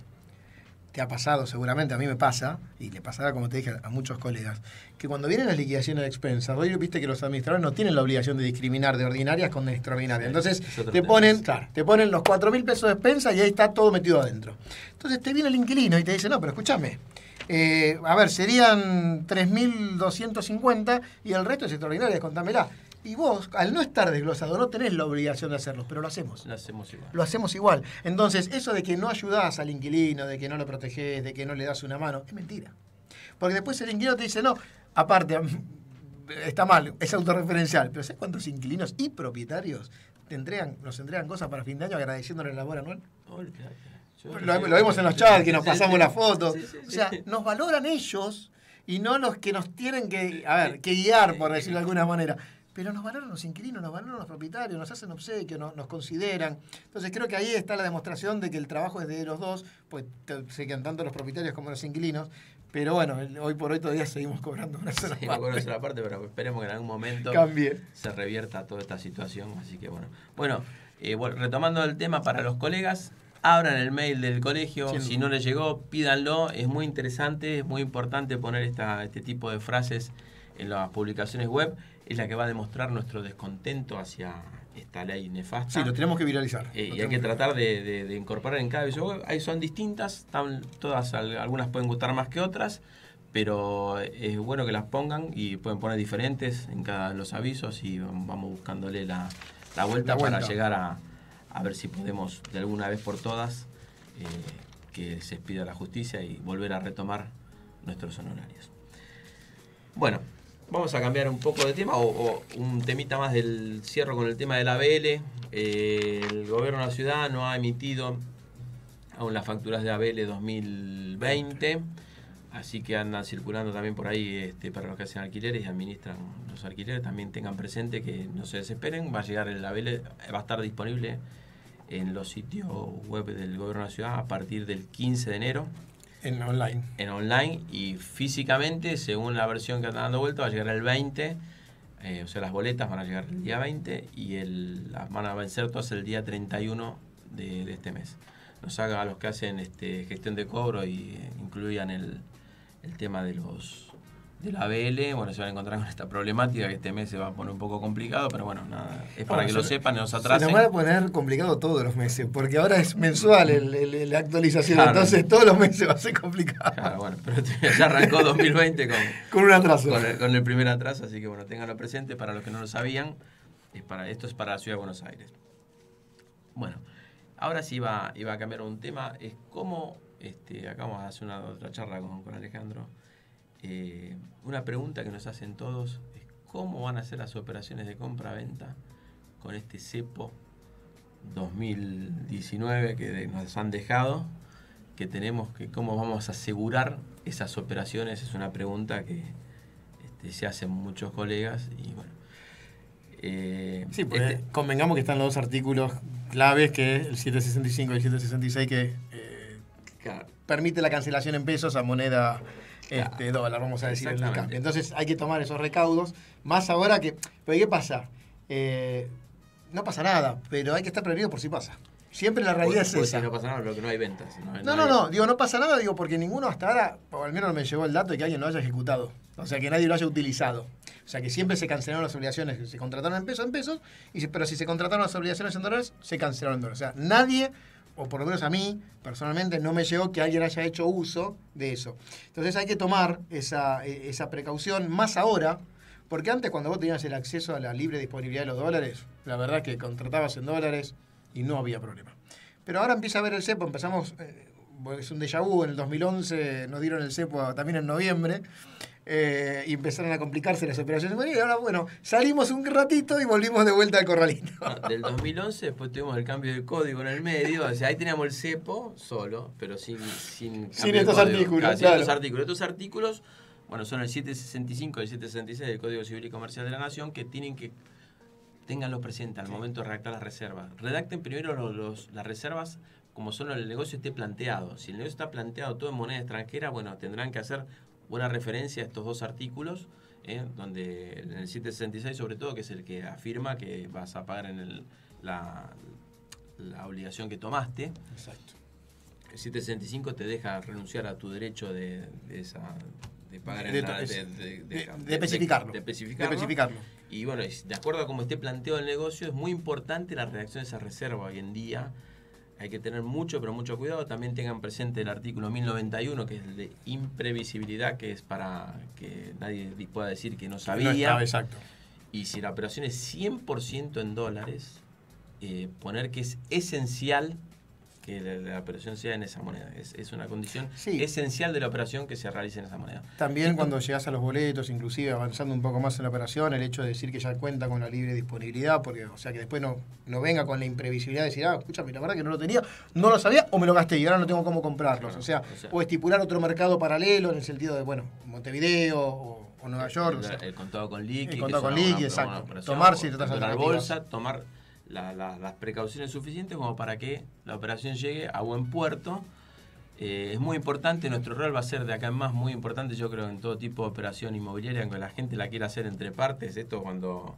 D: te ha pasado seguramente, a mí me pasa, y le pasará como te dije a, a muchos colegas, que cuando vienen las liquidaciones de expensas, hoy viste que los administradores no tienen la obligación de discriminar de ordinarias con extraordinarias. Entonces te ponen, claro, te ponen los 4 mil pesos de expensa y ahí está todo metido adentro. Entonces te viene el inquilino y te dice, no, pero escúchame, eh, a ver, serían 3.250 y el resto es extraordinaria, contámela. Y vos, al no estar desglosado, no tenés la obligación de hacerlo, pero lo hacemos.
C: Lo hacemos igual.
D: Lo hacemos igual. Entonces, eso de que no ayudás al inquilino, de que no lo protegés, de que no le das una mano, es mentira. Porque después el inquilino te dice, no, aparte, está mal, es autorreferencial. Pero ¿sabes cuántos inquilinos y propietarios te entregan, nos entregan cosas para fin de año agradeciéndole la labor anual? Lo, lo vemos en los chats, que nos pasamos las fotos. O sea, nos valoran ellos y no los que nos tienen que, a ver, que guiar, por decirlo de alguna manera. Pero nos valoran los inquilinos, nos valoran los propietarios, nos hacen obsequio, nos, nos consideran. Entonces creo que ahí está la demostración de que el trabajo es de los dos, pues se quedan tanto los propietarios como los inquilinos. Pero bueno, hoy por hoy todavía seguimos cobrando una sola
C: me
D: parte.
C: esa parte, pero esperemos que en algún momento
D: Cambie.
C: se revierta toda esta situación. Así que bueno. Bueno, eh, retomando el tema para los colegas, abran el mail del colegio. Si no les llegó, pídanlo. Es muy interesante, es muy importante poner esta, este tipo de frases en las publicaciones web. Es la que va a demostrar nuestro descontento hacia esta ley nefasta.
D: Sí, lo tenemos que viralizar.
C: Eh, y hay que tratar de, de- de incorporar en cada video web. Ahí son distintas, están todas, al- algunas pueden gustar más que otras, pero es bueno que las pongan y pueden poner diferentes en cada de los avisos y vamos buscándole la, la vuelta,
D: La vuelta.
C: para llegar a, a ver si podemos de alguna vez por todas eh, que se expida la justicia y volver a retomar nuestros honorarios. Bueno, vamos a cambiar un poco de tema o, un temita más del cierro con el tema del ABL. Eh, el gobierno de la ciudad no ha emitido aún las facturas de ABL 2020, así que andan circulando también por ahí este, para los que hacen alquileres y administran los alquileres. También tengan presente que no se desesperen, va a llegar el ABL, va a estar disponible en los sitios web del gobierno de la ciudad a partir del 15 de enero
D: En online.
C: en online y físicamente, según la versión que está dando vuelta, va a llegar el 20. eh, o sea, las boletas van a llegar el día 20 y el, las van a vencer todas el día 31 de, de este mes. Nos haga a los que hacen este, gestión de cobro y eh, incluyan el, el tema de los de la ABL, bueno, se van a encontrar con esta problemática que este mes se va a poner un poco complicado, pero bueno, nada, es para que
D: se-
C: lo sepan, no nos
D: Se
C: atrasen.
D: nos va a poner complicado todos los meses, porque ahora es mensual el- el- la actualización,
C: Claro.
D: entonces todos los meses va a ser complicado.
C: Claro, bueno, pero ya arrancó 2020 con,
D: Con un atraso.
C: con el, con el primer atraso, así que bueno, ténganlo presente para los que no lo sabían. Es para, esto es para la ciudad de Buenos Aires. Bueno, ahora sí iba, iba a cambiar un tema, es cómo, este, acá vamos a hacer una otra charla con, con Alejandro. Eh, una pregunta que nos hacen todos es cómo van a ser las operaciones de compra-venta con este cepo 2019 que de- nos han dejado, que tenemos que cómo vamos a asegurar esas operaciones, es una pregunta que este, se hacen muchos colegas y bueno. eh,
D: Sí,
C: este-
D: convengamos que están los dos artículos claves, que es el 765 y el 766, que eh, permite la cancelación en pesos a moneda este, dólar, vamos a decir, en el cambio. Entonces hay que tomar esos recaudos, más ahora que... Pero ¿qué pasa? Eh, no pasa nada, pero hay que estar prevenido por si pasa. Siempre la realidad es esa.
C: no pasa nada, que no hay ventas. No,
D: No, no, digo, no pasa nada, digo, porque ninguno hasta ahora, o al menos no me llegó el dato de que alguien lo haya ejecutado. O sea, que nadie lo haya utilizado. O sea, que siempre se cancelaron las obligaciones que se contrataron en pesos, en pesos, y pero si se contrataron las obligaciones en dólares, se cancelaron en dólares. O sea, nadie o por lo menos a mí, personalmente, no me llegó que alguien haya hecho uso de eso. Entonces hay que tomar esa, e, esa precaución más ahora, porque antes cuando vos tenías el acceso a la libre disponibilidad de los dólares, la verdad que contratabas en dólares y no había problema. Pero ahora empieza a ver el cepo, empezamos, eh, es un déjà vu, en el 2011 nos dieron el cepo también en noviembre, eh, y empezaron a complicarse las operaciones y ahora bueno, salimos un ratito y volvimos de vuelta al corralito.
C: del 2011 después tuvimos el cambio de código en el medio, o sea, ahí teníamos el cepo solo, pero sin
D: sin, sin estos artículos.
C: Estos artículos. Estos artículos, bueno, son el 765 y el 766 del Código Civil y Comercial de la Nación que tienen que tenganlo presente al momento de redactar las reservas. Redacten primero los, las reservas como solo el negocio esté planteado. Si el negocio está planteado todo en moneda extranjera, bueno, tendrán que hacer buena referencia a estos dos artículos, ¿eh? donde en el 766 sobre todo, que es el que afirma que vas a pagar en el, la, la obligación que tomaste.
D: Exacto.
C: El 765 te deja renunciar a tu derecho de, de esa de pagar de,
D: de, de, especificarlo.
C: De, especificarlo. Y bueno, de acuerdo a cómo esté planteado el negocio, es muy importante la redacción de esa reserva hoy en día hay que tener mucho, pero mucho cuidado. También tengan presente el artículo 1091, que es el de imprevisibilidad, que es para que nadie pueda decir que no sabía.
D: exacto.
C: Y si la operación es 100% en dólares, eh, poner que es esencial que la, operación sea en esa moneda. Es, una condición esencial de la operación que se realice en esa moneda.
D: También cuando llegas a los boletos, inclusive avanzando un poco más en la operación, el hecho de decir que ya cuenta con la libre disponibilidad, porque o sea que después no, no venga con la imprevisibilidad de decir, ah, escúchame, la verdad que no lo tenía, no lo sabía o me lo gasté y ahora no tengo cómo comprarlos. o, sea, o, estipular otro mercado paralelo en el sentido de, bueno, Montevideo o, Nueva York.
C: El, contado con liqui.
D: El contado con liqui, exacto. tomar ciertas
C: alternativas. bolsa, tomar las precauciones suficientes como para que la operación llegue a buen puerto. Eh, es muy importante, nuestro rol va a ser de acá en más muy importante, yo creo, en todo tipo de operación inmobiliaria, aunque la gente la quiera hacer entre partes. Esto cuando.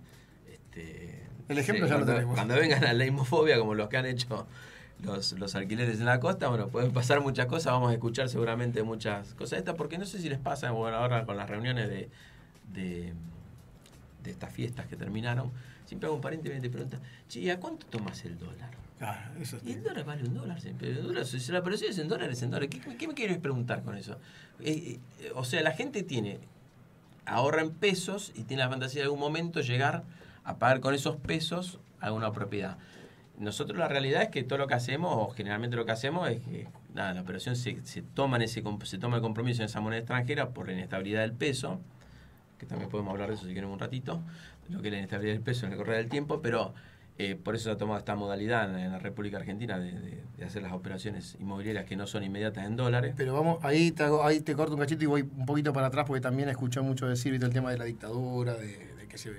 C: Este,
D: El ejemplo ya
C: cuando,
D: lo tenemos.
C: Cuando vengan a la imofobia, como los que han hecho los, los, alquileres en la costa, bueno, pueden pasar muchas cosas, vamos a escuchar seguramente muchas cosas estas, porque no sé si les pasa, bueno, ahora con las reuniones de, de, de estas fiestas que terminaron Siempre hago un paréntesis y te pregunta, che, ¿a cuánto tomas el dólar?
D: Ah, eso
C: y el dólar vale un dólar siempre. El dólar, si la operación es en dólares, en dólares. ¿Qué, me quieres preguntar con eso? Eh, eh, o sea, la gente tiene, ahorra en pesos y tiene la fantasía de algún momento llegar a pagar con esos pesos alguna propiedad. Nosotros la realidad es que todo lo que hacemos, o generalmente lo que hacemos, es que nada, la operación se, se, toma en ese, se toma el compromiso en esa moneda extranjera por la inestabilidad del peso, que también podemos hablar de eso si quieren un ratito, lo que es la inestabilidad peso en el correr del tiempo, pero eh, por eso se ha tomado esta modalidad en, la República Argentina de, hacer las operaciones inmobiliarias que no son inmediatas en dólares.
D: Pero vamos, ahí te, corto un cachito y voy un poquito para atrás porque también escuché mucho decir el tema de la dictadura, de, que se,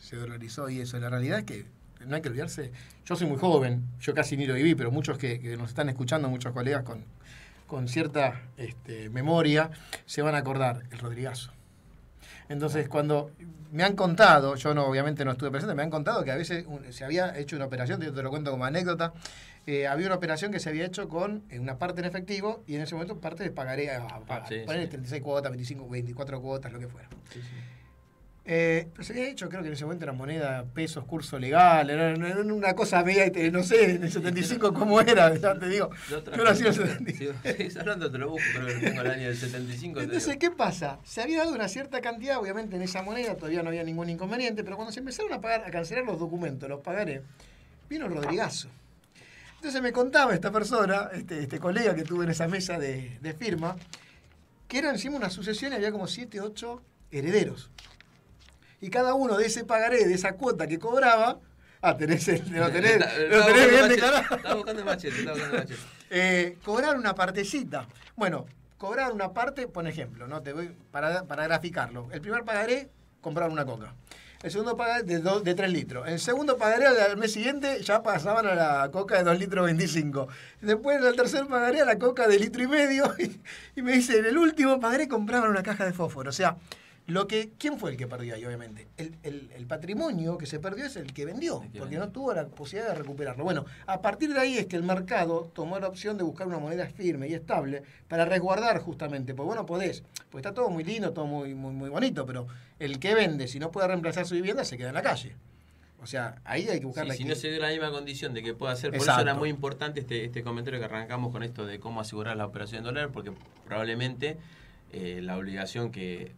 D: se dolarizó y eso. La realidad es que no hay que olvidarse, yo soy muy joven, yo casi ni lo viví, pero muchos que, nos están escuchando, muchos colegas con, con cierta este, memoria, se van a acordar, el Rodrigazo. Entonces, cuando me han contado, yo no obviamente no estuve presente, me han contado que a veces se había hecho una operación, yo te lo cuento como anécdota, eh, había una operación que se había hecho con eh, una parte en efectivo y en ese momento parte de pagaré a, a, 36 cuotas, 25, 24 cuotas, lo que fuera. Sí, eh, pero se había hecho, creo que en ese momento era moneda, pesos, curso legal, era, una cosa media, no sé, en el 75 cómo era, ya te digo.
C: Yo nací en el 75. Sí, hablando, te lo busco, pero tengo el año del 75.
D: Entonces, ¿qué pasa? Se había dado una cierta cantidad, obviamente en esa moneda todavía no había ningún inconveniente, pero cuando se empezaron a pagar, a cancelar los documentos, los pagaré, vino Rodrigazo. Entonces me contaba esta persona, este, este colega que tuve en esa mesa de, de firma, que era encima una sucesión y había como 7, 8 herederos y cada uno de ese pagaré, de esa cuota que cobraba, ah, tenés, el, lo tenés, lo tenés bien declarado.
C: Estaba buscando el machete, estaba buscando el machete.
D: Eh, cobrar una partecita. Bueno, cobrar una parte, por ejemplo, ¿no? Te voy para, para graficarlo. El primer pagaré, comprar una coca. El segundo pagaré de, de 3 litros. El segundo pagaré al mes siguiente ya pasaban a la coca de 2 litros 25. Después el tercer pagaré a la coca de litro y medio. Y, y me dice, en el último pagaré compraban una caja de fósforo. O sea, lo que, ¿Quién fue el que perdió ahí, obviamente? El, patrimonio que se perdió es el que vendió, porque no tuvo la posibilidad de recuperarlo. Bueno, a partir de ahí es que el mercado tomó la opción de buscar una moneda firme y estable para resguardar justamente. Pues bueno, podés, pues está todo muy lindo, todo muy, muy, muy bonito, pero el que vende, si no puede reemplazar su vivienda, se queda en la calle. O sea, ahí hay que buscar
C: Sí, si no se dio la misma condición de que pueda hacer. Por eso era muy importante este, este comentario que arrancamos con esto de cómo asegurar la operación en dólar, porque probablemente eh, la obligación que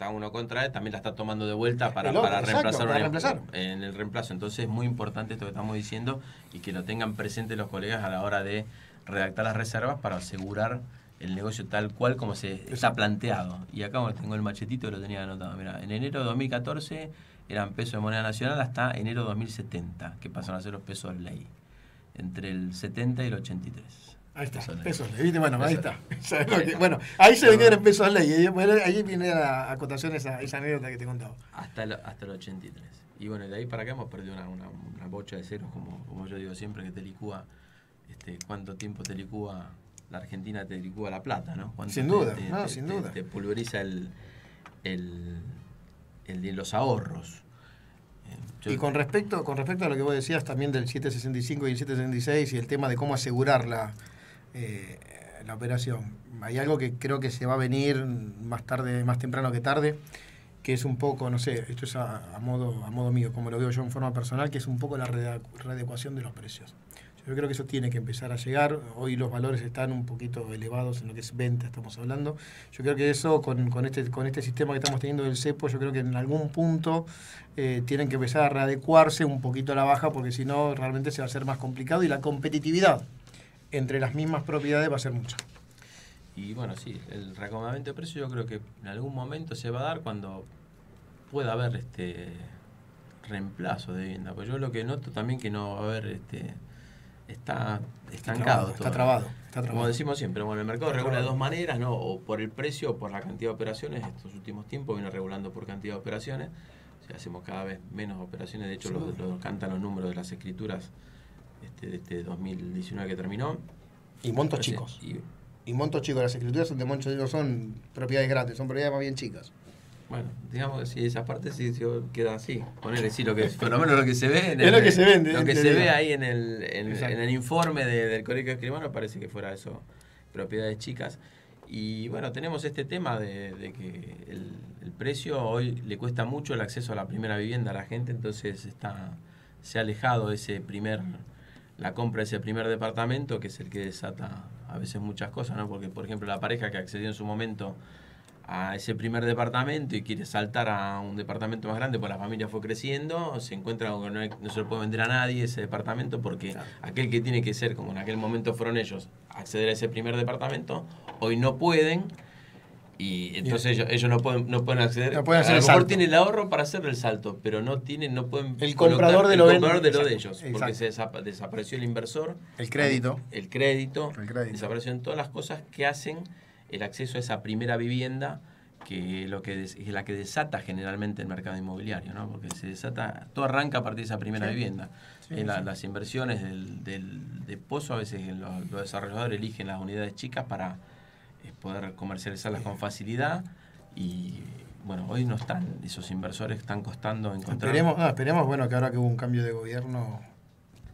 C: está uno contra también la está tomando de vuelta para,
D: otro,
C: para
D: exacto,
C: reemplazar,
D: para reemplazar.
C: en el reemplazo. Entonces es muy importante esto que estamos diciendo y que lo tengan presente los colegas a la hora de redactar las reservas para asegurar el negocio tal cual como se está planteado. Y acá bueno, tengo el machetito lo tenía anotado. Mira, en enero de 2014 eran pesos de moneda nacional hasta enero de 2070, que pasaron a ser los pesos ley, entre el 70 y el 83.
D: Ahí está,
C: Pesos ley.
D: pesos ley, ¿viste? Bueno, ahí está. ¿Sabes lo
C: Ahí
D: que-
C: está.
D: Bueno, ahí se en pesos ley. bueno, ahí viene la acotación esa, esa anécdota que te contaba.
C: Hasta el, hasta el 83. Y bueno, de ahí para acá hemos perdido una, una, una bocha de ceros, como, como yo digo siempre, que te licúa, este, cuánto tiempo te licúa, la Argentina te licúa la plata, ¿no? Cuánto
D: Sin duda,
C: te-
D: no,
C: te-
D: sin
C: te-
D: duda.
C: Te pulveriza el, el, el de los ahorros. Eh, yo-
D: Y con respecto, con respecto a lo que vos decías también del 765 y el 766 y el tema de cómo asegurar la, eh, la operación, hay algo que creo que se va a venir más tarde, más temprano que tarde, que es un poco, no sé, esto es a, a modo, a modo mío, como lo veo yo en forma personal, que es un poco la readecuación de los precios. Yo creo que eso tiene que empezar a llegar. Hoy los valores están un poquito elevados en lo que es venta, estamos hablando. Yo creo que eso, con, con este, con este sistema que estamos teniendo del CEPO, yo creo que en algún punto eh, tienen que empezar a readecuarse un poquito a la baja, porque si no, realmente se va a hacer más complicado y la competitividad entre las mismas propiedades va a ser mucha.
C: Y bueno, sí, el reacomodamiento de precios yo creo que en algún momento se va a dar cuando pueda haber este reemplazo de vivienda. Pues yo lo que noto también que no va a haber este está estancado.
D: Está
C: todo.
D: trabado, está
C: Como decimos siempre, bueno, el mercado
D: Está
C: regula de dos maneras, ¿no? O por el precio o por la cantidad de operaciones. Estos últimos tiempos viene regulando por cantidad de operaciones. O sea, hacemos cada vez menos operaciones. De hecho,
D: Sí.
C: lo, lo cantan los números de las escrituras este, de este 2019 que terminó.
D: Y montos chicos.
C: Y,
D: Y montos chicos, las escrituras son de montos no son propiedades grandes, son propiedades más bien chicas.
C: Bueno, digamos que si esa parte sí, sí queda así. Ponerle sí lo que por lo menos lo que se ve en
D: Es lo que se ve en-
C: lo que se ve ahí en el, en, el informe de- del Colegio Escribano parece que fuera eso, propiedades chicas. Y bueno, tenemos este tema de, de que el, el precio hoy le cuesta mucho el acceso a la primera vivienda a la gente, entonces está se ha alejado ese primer la compra de ese primer departamento, que es el que desata a veces muchas cosas, ¿no? Porque, por ejemplo, la pareja que accedió en su momento a ese primer departamento y quiere saltar a un departamento más grande porque la familia fue creciendo, se encuentra con que no, hay- no se lo puede vender a nadie ese departamento porque aquel que tiene que ser, como en aquel momento fueron ellos, acceder a ese primer departamento, hoy no pueden y entonces ellos, ellos no pueden no pueden acceder.
D: No pueden hacer
C: a lo mejor tienen el ahorro para hacer el salto, pero no tienen no pueden
D: El comprador de lo de-
C: comprador de lo de
D: Exacto,
C: ellos, porque se desapa- desapareció el inversor,
D: El crédito.
C: el crédito,
D: El crédito.
C: desaparecieron todas las cosas que hacen el acceso a esa primera vivienda que lo que des- es la que desata generalmente el mercado inmobiliario, ¿no? Porque se desata, todo arranca a partir de esa primera
D: Sí.
C: vivienda.
D: Sí,
C: la-
D: sí.
C: Las inversiones del, del, de pozo, a veces los, los desarrolladores eligen las unidades chicas para poder comercializarlas con facilidad y bueno, hoy no están, esos inversores están costando encontrar...
D: Esperemos, no, esperemos bueno, que ahora que hubo un cambio de gobierno,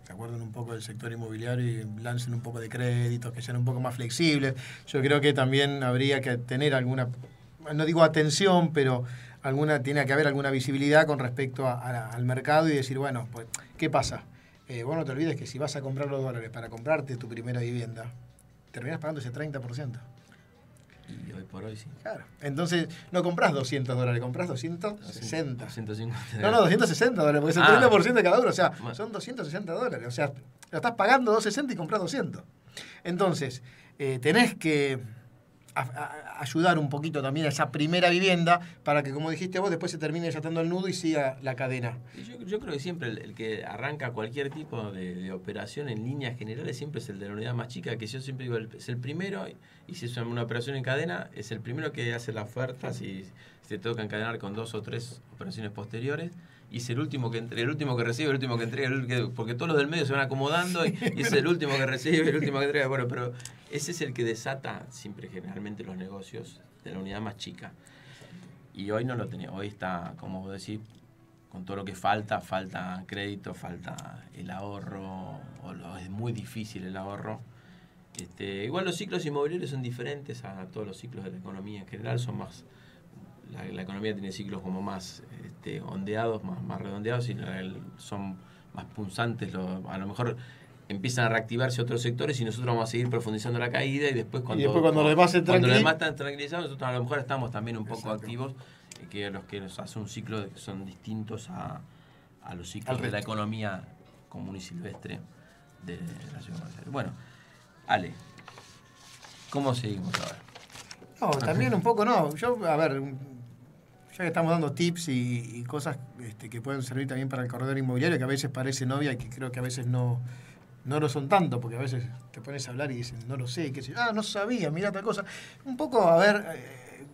D: se acuerden un poco del sector inmobiliario y lancen un poco de créditos, que sean un poco más flexibles. Yo creo que también habría que tener alguna, no digo atención, pero alguna tiene que haber alguna visibilidad con respecto al mercado y decir, bueno, pues, ¿qué pasa? Eh, vos no te olvides que si vas a comprar los dólares para comprarte tu primera vivienda, terminás pagando ese 30%.
C: Y hoy por hoy sí.
D: Claro. Entonces, no compras 200 dólares, compras 260.
C: 150.
D: No, no, 260 dólares, porque es el
C: Ah.
D: 30% de cada uno. O sea,
C: Bueno.
D: son 260 dólares. O sea, lo estás pagando 260 y compras 200. Entonces, eh, tenés que ayudar un poquito también a esa primera vivienda para que, como dijiste vos, después se termine desatando el nudo y siga la cadena.
C: Yo, yo creo que siempre el, que arranca cualquier tipo de, operación en líneas generales siempre es el de la unidad más chica, que yo siempre digo, es el primero, y, si es una operación en cadena, es el primero que hace la oferta, si, si te toca encadenar con dos o tres operaciones posteriores, y es el último que entre, el último que recibe, el último que entrega, que- porque todos los del medio se van acomodando y, es el último que recibe, el último que entrega, bueno, pero ese es el que desata siempre generalmente los negocios de la unidad más chica. Y hoy no lo tenía, hoy está, como vos decís, con todo lo que falta, falta crédito, falta el ahorro, es muy difícil el ahorro. Este, igual los ciclos inmobiliarios son diferentes a todos los ciclos de la economía en general, son más la, economía tiene ciclos como más este, ondeados, más, más redondeados y son más punzantes. a lo mejor empiezan a reactivarse otros sectores y nosotros vamos a seguir profundizando la caída y después cuando,
D: y después cuando, los demás,
C: cuando los demás están tranquilizados, nosotros a lo mejor estamos también un poco activos, eh, que los que nos hace un ciclo que son distintos a, a los ciclos de la economía común y silvestre de la ciudad Bueno, Ale, ¿cómo seguimos ahora?
D: No, también un poco no. Yo, a ver, ya que estamos dando tips y, cosas este, que pueden servir también para el corredor inmobiliario, que a veces parece novia y que creo que a veces no, no lo son tanto, porque a veces te pones a hablar y dicen, no lo sé, qué sé ah, no sabía, mira tal cosa. Un poco, a ver, eh,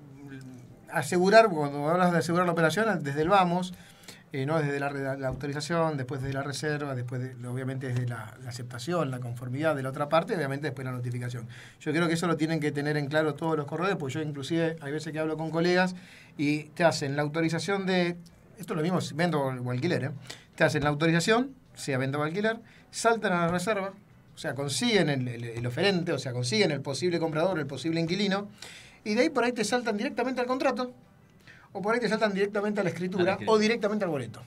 D: asegurar, cuando hablas de asegurar la operación, desde el vamos, eh, no desde la, autorización, después de la reserva, después de, obviamente desde la, aceptación, la conformidad de la otra parte, obviamente después la notificación. Yo creo que eso lo tienen que tener en claro todos los corredores, porque yo inclusive hay veces que hablo con colegas y te hacen la autorización de, esto es lo mismo vendo o alquiler, ¿eh? te hacen la autorización, sea venta o alquiler, saltan a la reserva, o sea, consiguen el oferente, o sea, consiguen el posible comprador, el posible inquilino, y de ahí por ahí te saltan directamente al contrato, o por ahí te saltan directamente a la escritura o directamente al boleto.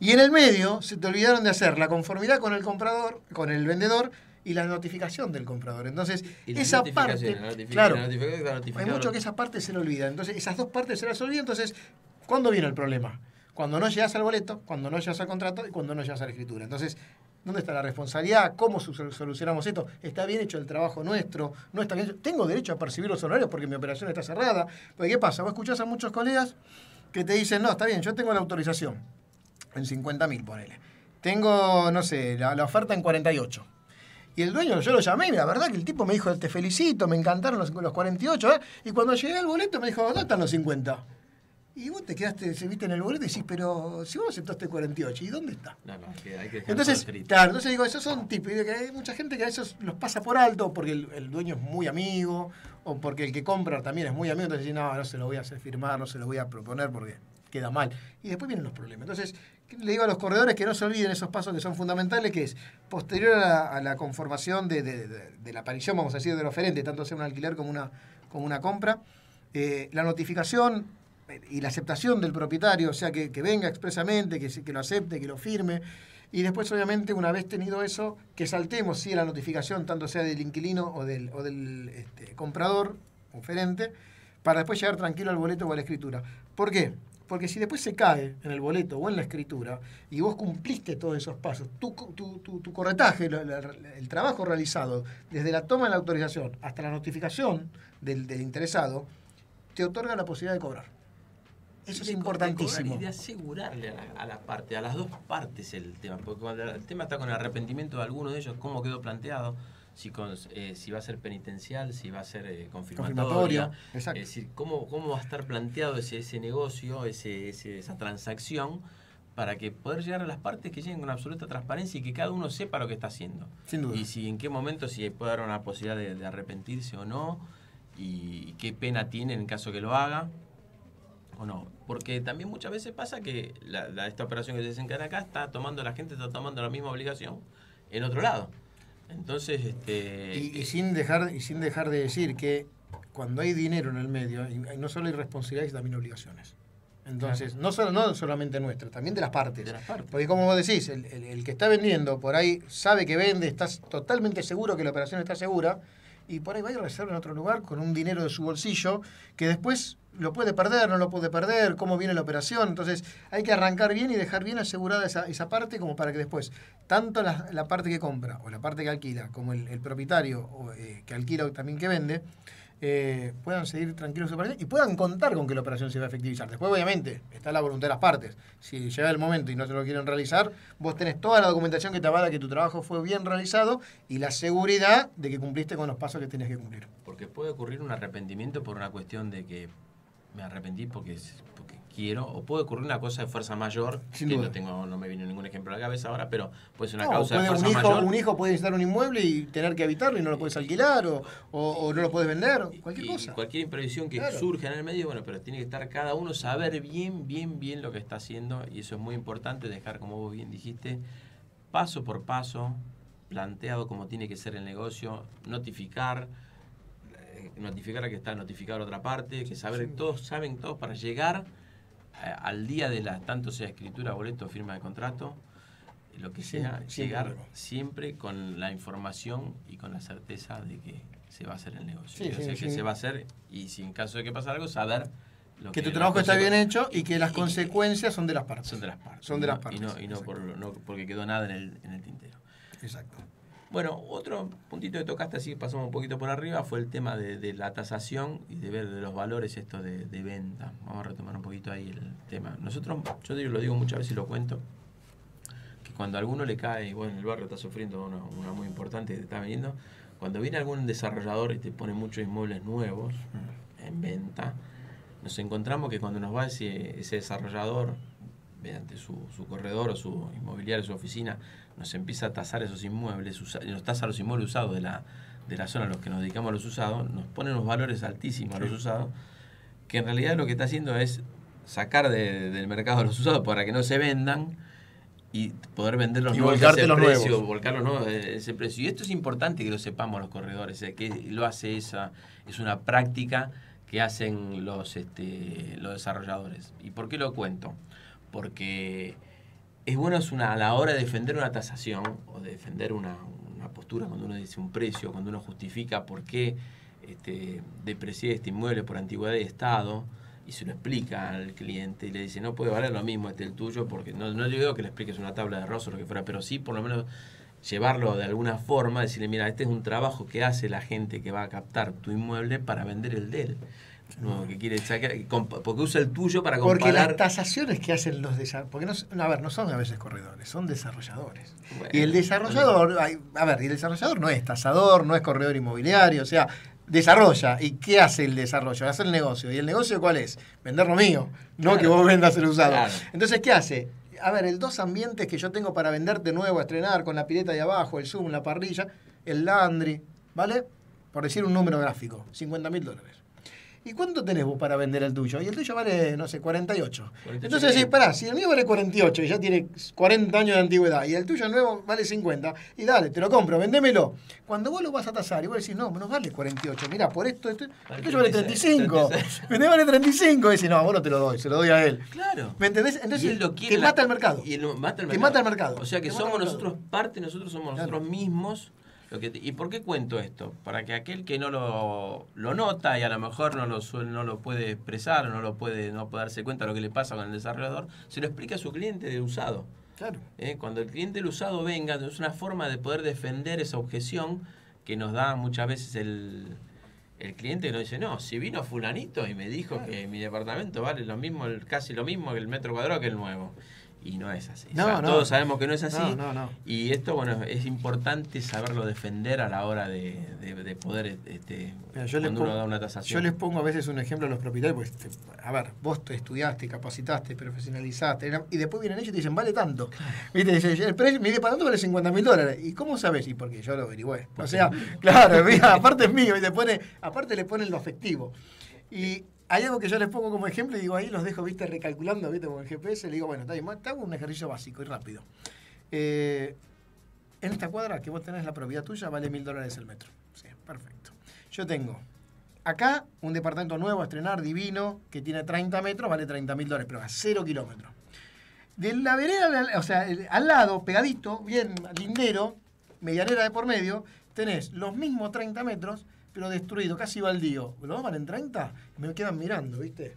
D: Y en el medio se te olvidaron de hacer la conformidad con el comprador, con el vendedor y la notificación del comprador. Entonces, esa parte, claro, hay mucho que esa parte se le olvida. Entonces, esas dos partes se las olvida. Entonces, ¿cuándo viene el problema? Cuando no llegas al boleto, cuando no llegas al contrato y cuando no llegas a la escritura. Entonces, ¿Dónde está la responsabilidad? ¿Cómo solucionamos esto? ¿Está bien hecho el trabajo nuestro? ¿No está bien ¿Tengo derecho a percibir los honorarios porque mi operación está cerrada? Porque ¿qué pasa? Vos escuchás a muchos colegas que te dicen, no, está bien, yo tengo la autorización en 50 mil, ponele. Tengo, no sé, la, oferta en 48. Y el dueño, yo lo llamé la verdad que el tipo me dijo, te felicito, me encantaron los, los 48. ¿eh? Y cuando llegué al boleto me dijo, ¿dónde están los 50? Y vos te quedaste, se viste en el boleto y decís, pero si vos aceptaste 48, ¿y dónde está? No, no, hay que entonces, claro, entonces digo, esos son tipos, y hay mucha gente que a esos los pasa por alto porque el, dueño es muy amigo, o porque el que compra también es muy amigo, entonces dice, no, no se lo voy a hacer firmar, no se lo voy a proponer porque queda mal. Y después vienen los problemas. Entonces, le digo a los corredores que no se olviden esos pasos que son fundamentales, que es posterior a la, conformación de, la aparición, vamos a decir, del oferente, tanto sea un alquiler como una, como una compra, eh, la notificación y la aceptación del propietario, o sea, que, venga expresamente, que, que lo acepte, que lo firme. Y después, obviamente, una vez tenido eso, que saltemos sí, la notificación, tanto sea del inquilino o del, o del este, comprador, oferente, para después llegar tranquilo al boleto o a la escritura. ¿Por qué? Porque si después se cae en el boleto o en la escritura y vos cumpliste todos esos pasos, tu, tu, tu, corretaje, el, trabajo realizado desde la toma de la autorización hasta la notificación del interesado, te otorga la posibilidad de cobrar. Eso es importantísimo.
C: Y de asegurarle a la, parte, a las dos partes el tema, porque cuando el tema está con el arrepentimiento de alguno de ellos, cómo quedó planteado, si, con, eh, si va a ser penitencial, si va a ser eh, confirmatoria, es decir, cómo, cómo va a estar planteado ese, ese negocio, ese, esa transacción, para que poder llegar a las partes que lleguen con absoluta transparencia y que cada uno sepa lo que está haciendo.
D: Sin duda.
C: Y si en qué momento, si puede haber una posibilidad de, arrepentirse o no, y qué pena tiene en caso que lo haga o no. Porque también muchas veces pasa que la, esta operación que se desencadena acá está tomando, la gente está tomando la misma obligación en otro lado. Entonces, este...
D: Y, eh, sin, dejar, y sin dejar de decir que cuando hay dinero en el medio, no solo hay responsabilidades, sino también obligaciones. Entonces, no, solo, no solamente nuestras, también de las partes.
C: De las partes.
D: Porque como vos decís, el, el, que está vendiendo por ahí sabe que vende, estás totalmente seguro que la operación está segura, y por ahí va a reserva en otro lugar con un dinero de su bolsillo que después lo puede perder, no lo puede perder, cómo viene la operación. Entonces hay que arrancar bien y dejar bien asegurada esa, esa parte como para que después, tanto la, la, parte que compra o la parte que alquila, como el, propietario o, eh, que alquila o también que vende, eh, puedan seguir tranquilos y puedan contar con que la operación se va a efectivizar. Después, obviamente, está la voluntad de las partes. Si llega el momento y no se lo quieren realizar, vos tenés toda la documentación que te avala que tu trabajo fue bien realizado y la seguridad de que cumpliste con los pasos que tenías que cumplir.
C: Porque puede ocurrir un arrepentimiento por una cuestión de que me arrepentí porque quiero, o puede ocurrir una cosa de fuerza mayor, que no tengo, no me viene ningún ejemplo a la cabeza ahora, pero puede ser una causa de fuerza
D: un hijo,
C: mayor.
D: Un hijo puede necesitar un inmueble y tener que habitarlo y no lo puedes alquilar, o, o, no lo puedes vender, cualquier cosa.
C: Cualquier imprevisión que surja en el medio, bueno, pero tiene que estar cada uno, saber bien, bien, bien lo que está haciendo, y eso es muy importante, dejar, como vos bien dijiste, paso por paso, planteado como tiene que ser el negocio, notificar, notificar a que está notificado la otra parte, que saber, todos saben todos para llegar eh, al día de la, tanto sea escritura, boleto, firma de contrato, lo que sea, llegar siempre con la información y con la certeza de que se va a hacer el negocio. que se va a hacer y si en caso de que pase algo, saber
D: que, tu trabajo está bien hecho y que las consecuencias son de las partes.
C: Son de las partes.
D: Son de las partes.
C: Y no, por, no porque quedó nada en el, en el tintero.
D: Exacto.
C: Bueno, otro puntito que tocaste, así pasamos un poquito por arriba, fue el tema de, la tasación y de ver de los valores esto de, venta. Vamos a retomar un poquito ahí el tema. Nosotros, yo lo digo muchas veces y lo cuento, que cuando a alguno le cae, bueno, el barrio está sufriendo una, una muy importante que está viniendo, cuando viene algún desarrollador y te pone muchos inmuebles nuevos en venta, nos encontramos que cuando nos va ese, ese desarrollador, mediante su, su, corredor o su inmobiliario, su oficina, nos empieza a tasar esos inmuebles, nos tasa los inmuebles usados de la, de la zona a los que nos dedicamos a los usados, nos pone unos valores altísimos a los usados, que en realidad lo que está haciendo es sacar del mercado los usados para que no se vendan y poder vender los nuevos
D: a ese los
C: precio,
D: nuevos.
C: volcar los nuevos a ese precio. Y esto es importante que lo sepamos los corredores, eh, que lo hace esa, es una práctica que hacen los, este, los desarrolladores. ¿Y por qué lo cuento? Porque es bueno es una, a la hora de defender una tasación o de defender una, postura cuando uno dice un precio, cuando uno justifica por qué este, deprecié este inmueble por antigüedad de Estado y se lo explica al cliente y le dice no puede valer lo mismo este el tuyo porque no, no digo que le expliques una tabla de arroz o lo que fuera, pero sí por lo menos llevarlo de alguna forma, decirle, mira, este es un trabajo que hace la gente que va a captar tu inmueble para vender el de él. No, que quiere sacar, porque usa el tuyo para comparar.
D: Porque las tasaciones que hacen los desarrolladores, porque no, a ver, no son a veces corredores, son desarrolladores. y el desarrollador, a ver, y el desarrollador no es tasador, no es corredor inmobiliario, o sea, desarrolla. ¿Y qué hace el desarrollo? Hace el negocio. ¿Y el negocio cuál es? Vender lo mío, no que vos vendas el usado. Entonces, ¿qué hace? a ver, el dos ambientes que yo tengo para venderte nuevo, a estrenar, con la pileta de abajo, el zoom, la parrilla, el landry, ¿vale? Por decir un número gráfico, 50 mil dólares. ¿Y cuánto tenés vos para vender el tuyo? Y el tuyo vale, no sé, 48. Entonces decís, pará, si el mío vale 48 y ya tiene 40 años de antigüedad y el tuyo nuevo vale 50, y dale, te lo compro, vendémelo. Cuando vos lo vas a tasar y vos decís, no, no vale 48, mira, por esto, esto el tuyo vale 35. Vendé vale 35 y decís, no, vos no te lo doy, se lo doy a él.
C: Claro.
D: ¿Me entendés? Entonces, te mata el mercado.
C: Y mata el mercado.
D: Te mata el mercado.
C: O sea que somos nosotros parte, nosotros somos nosotros mismos ¿Y por qué cuento esto? Para que aquel que no lo, lo nota y a lo mejor no lo, no lo puede expresar, no lo puede, no puede darse cuenta de lo que le pasa con el desarrollador, se lo explique a su cliente de usado.
D: Claro.
C: ¿Eh? Cuando el cliente del usado venga, es una forma de poder defender esa objeción que nos da muchas veces el, el cliente que nos dice, no, si vino fulanito y me dijo que mi departamento vale lo mismo, casi lo mismo que el metro cuadrado que el nuevo y no es así. Todos sabemos que no es así. y esto, bueno, es importante saberlo defender a la hora de, poder, este,
D: yo cuando uno da una tasación. Yo les pongo a veces un ejemplo a los propietarios, pues, a ver, vos te estudiaste, capacitaste, profesionalizaste, y después vienen ellos y te dicen, vale tanto. ¿Viste? Dice, el precio, mi departamento vale 50 mil dólares. ¿Y cómo sabes? Y porque yo lo averigüé. O sea, claro, aparte es mío, y te pone, aparte le ponen lo afectivo. Y hay algo que yo les pongo como ejemplo y digo, ahí los dejo, viste, recalculando, viste, con el GPS, le digo, bueno, te hago un ejercicio básico y rápido. Eh, en esta cuadra que vos tenés la propiedad tuya vale mil dólares el metro. Sí, perfecto. Yo tengo acá un departamento nuevo a estrenar, divino, que tiene 30 metros, vale 30 mil dólares, pero a cero kilómetros. De la vereda, o sea, al lado, pegadito, bien lindero, medianera de por medio, tenés los mismos 30 metros, pero destruido, casi baldío. ¿Lo en 30? Me quedan mirando, ¿viste?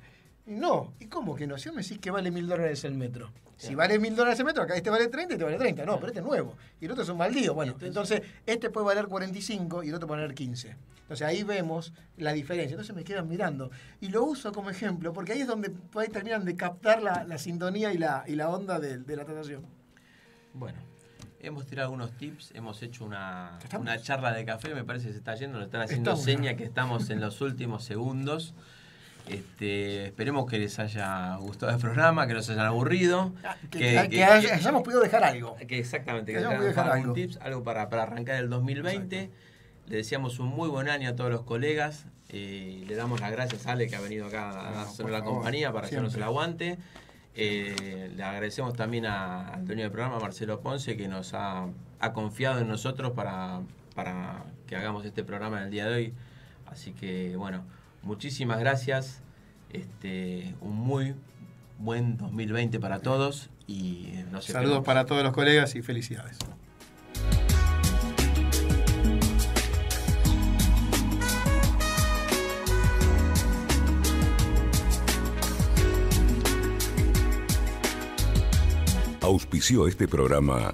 D: Y no, ¿y cómo que no? Si me decís que vale mil dólares el metro. Si vale mil dólares el metro, acá este vale 30 y este vale 30. No, pero este es nuevo. Y el otro es un baldío. Bueno, entonces, este puede valer 45 y el otro puede valer 15. Entonces ahí vemos la diferencia. Entonces me quedan mirando. Y lo uso como ejemplo, porque ahí es donde ahí terminan de captar la, sintonía y la, y la onda de, de la tratación.
C: Bueno, Hemos tirado algunos tips, hemos hecho una, una, charla de café, me parece que se está yendo, nos están haciendo seña que estamos en los últimos segundos. Este, esperemos que les haya gustado el programa, que no se hayan aburrido.
D: Ah, que, hayamos podido dejar algo.
C: Que exactamente, que, hayamos dejar algo. tips, algo para, para arrancar el 2020. Le deseamos un muy buen año a todos los colegas. Eh, le damos las gracias a Ale que ha venido acá a hacer la compañía para que nos el aguante. Eh, le agradecemos también al dueño del programa, Marcelo Ponce, que nos ha, confiado en nosotros para, para, que hagamos este programa en el día de hoy Así que bueno, muchísimas gracias. Este, un muy buen 2020 para todos y nos
D: Saludos para todos los colegas y felicidades.
A: Auspició este programa.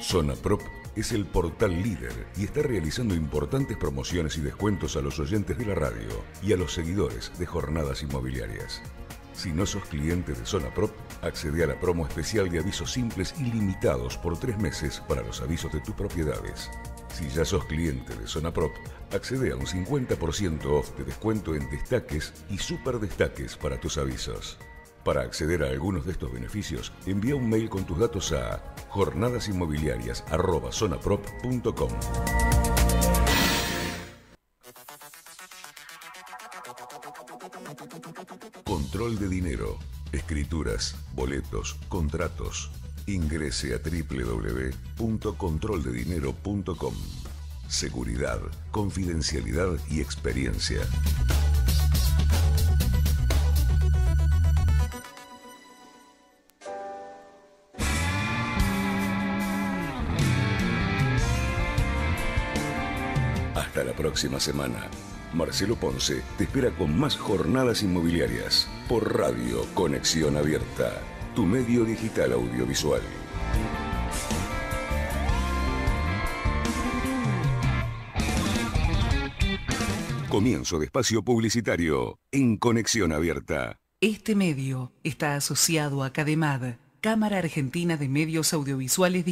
A: Zona Prop es el portal líder y está realizando importantes promociones y descuentos a los oyentes de la radio y a los seguidores de jornadas inmobiliarias. Si no sos cliente de Zona Prop, accede a la promo especial de avisos simples y limitados por tres meses para los avisos de tus propiedades. Si ya sos cliente de Zona Prop, accede a un 50% off de descuento en destaques y super destaques para tus avisos. Para acceder a algunos de estos beneficios, envía un mail con tus datos a jornadasinmobiliarias.zonaprop.com. Control de dinero, escrituras, boletos, contratos. Ingrese a www.controldedinero.com. Seguridad, confidencialidad y experiencia. Hasta la próxima semana. Marcelo Ponce te espera con más jornadas inmobiliarias por Radio Conexión Abierta, tu medio digital audiovisual. Comienzo de espacio publicitario en Conexión Abierta.
B: Este medio está asociado a CADEMAD, Cámara Argentina de Medios Audiovisuales Digitales.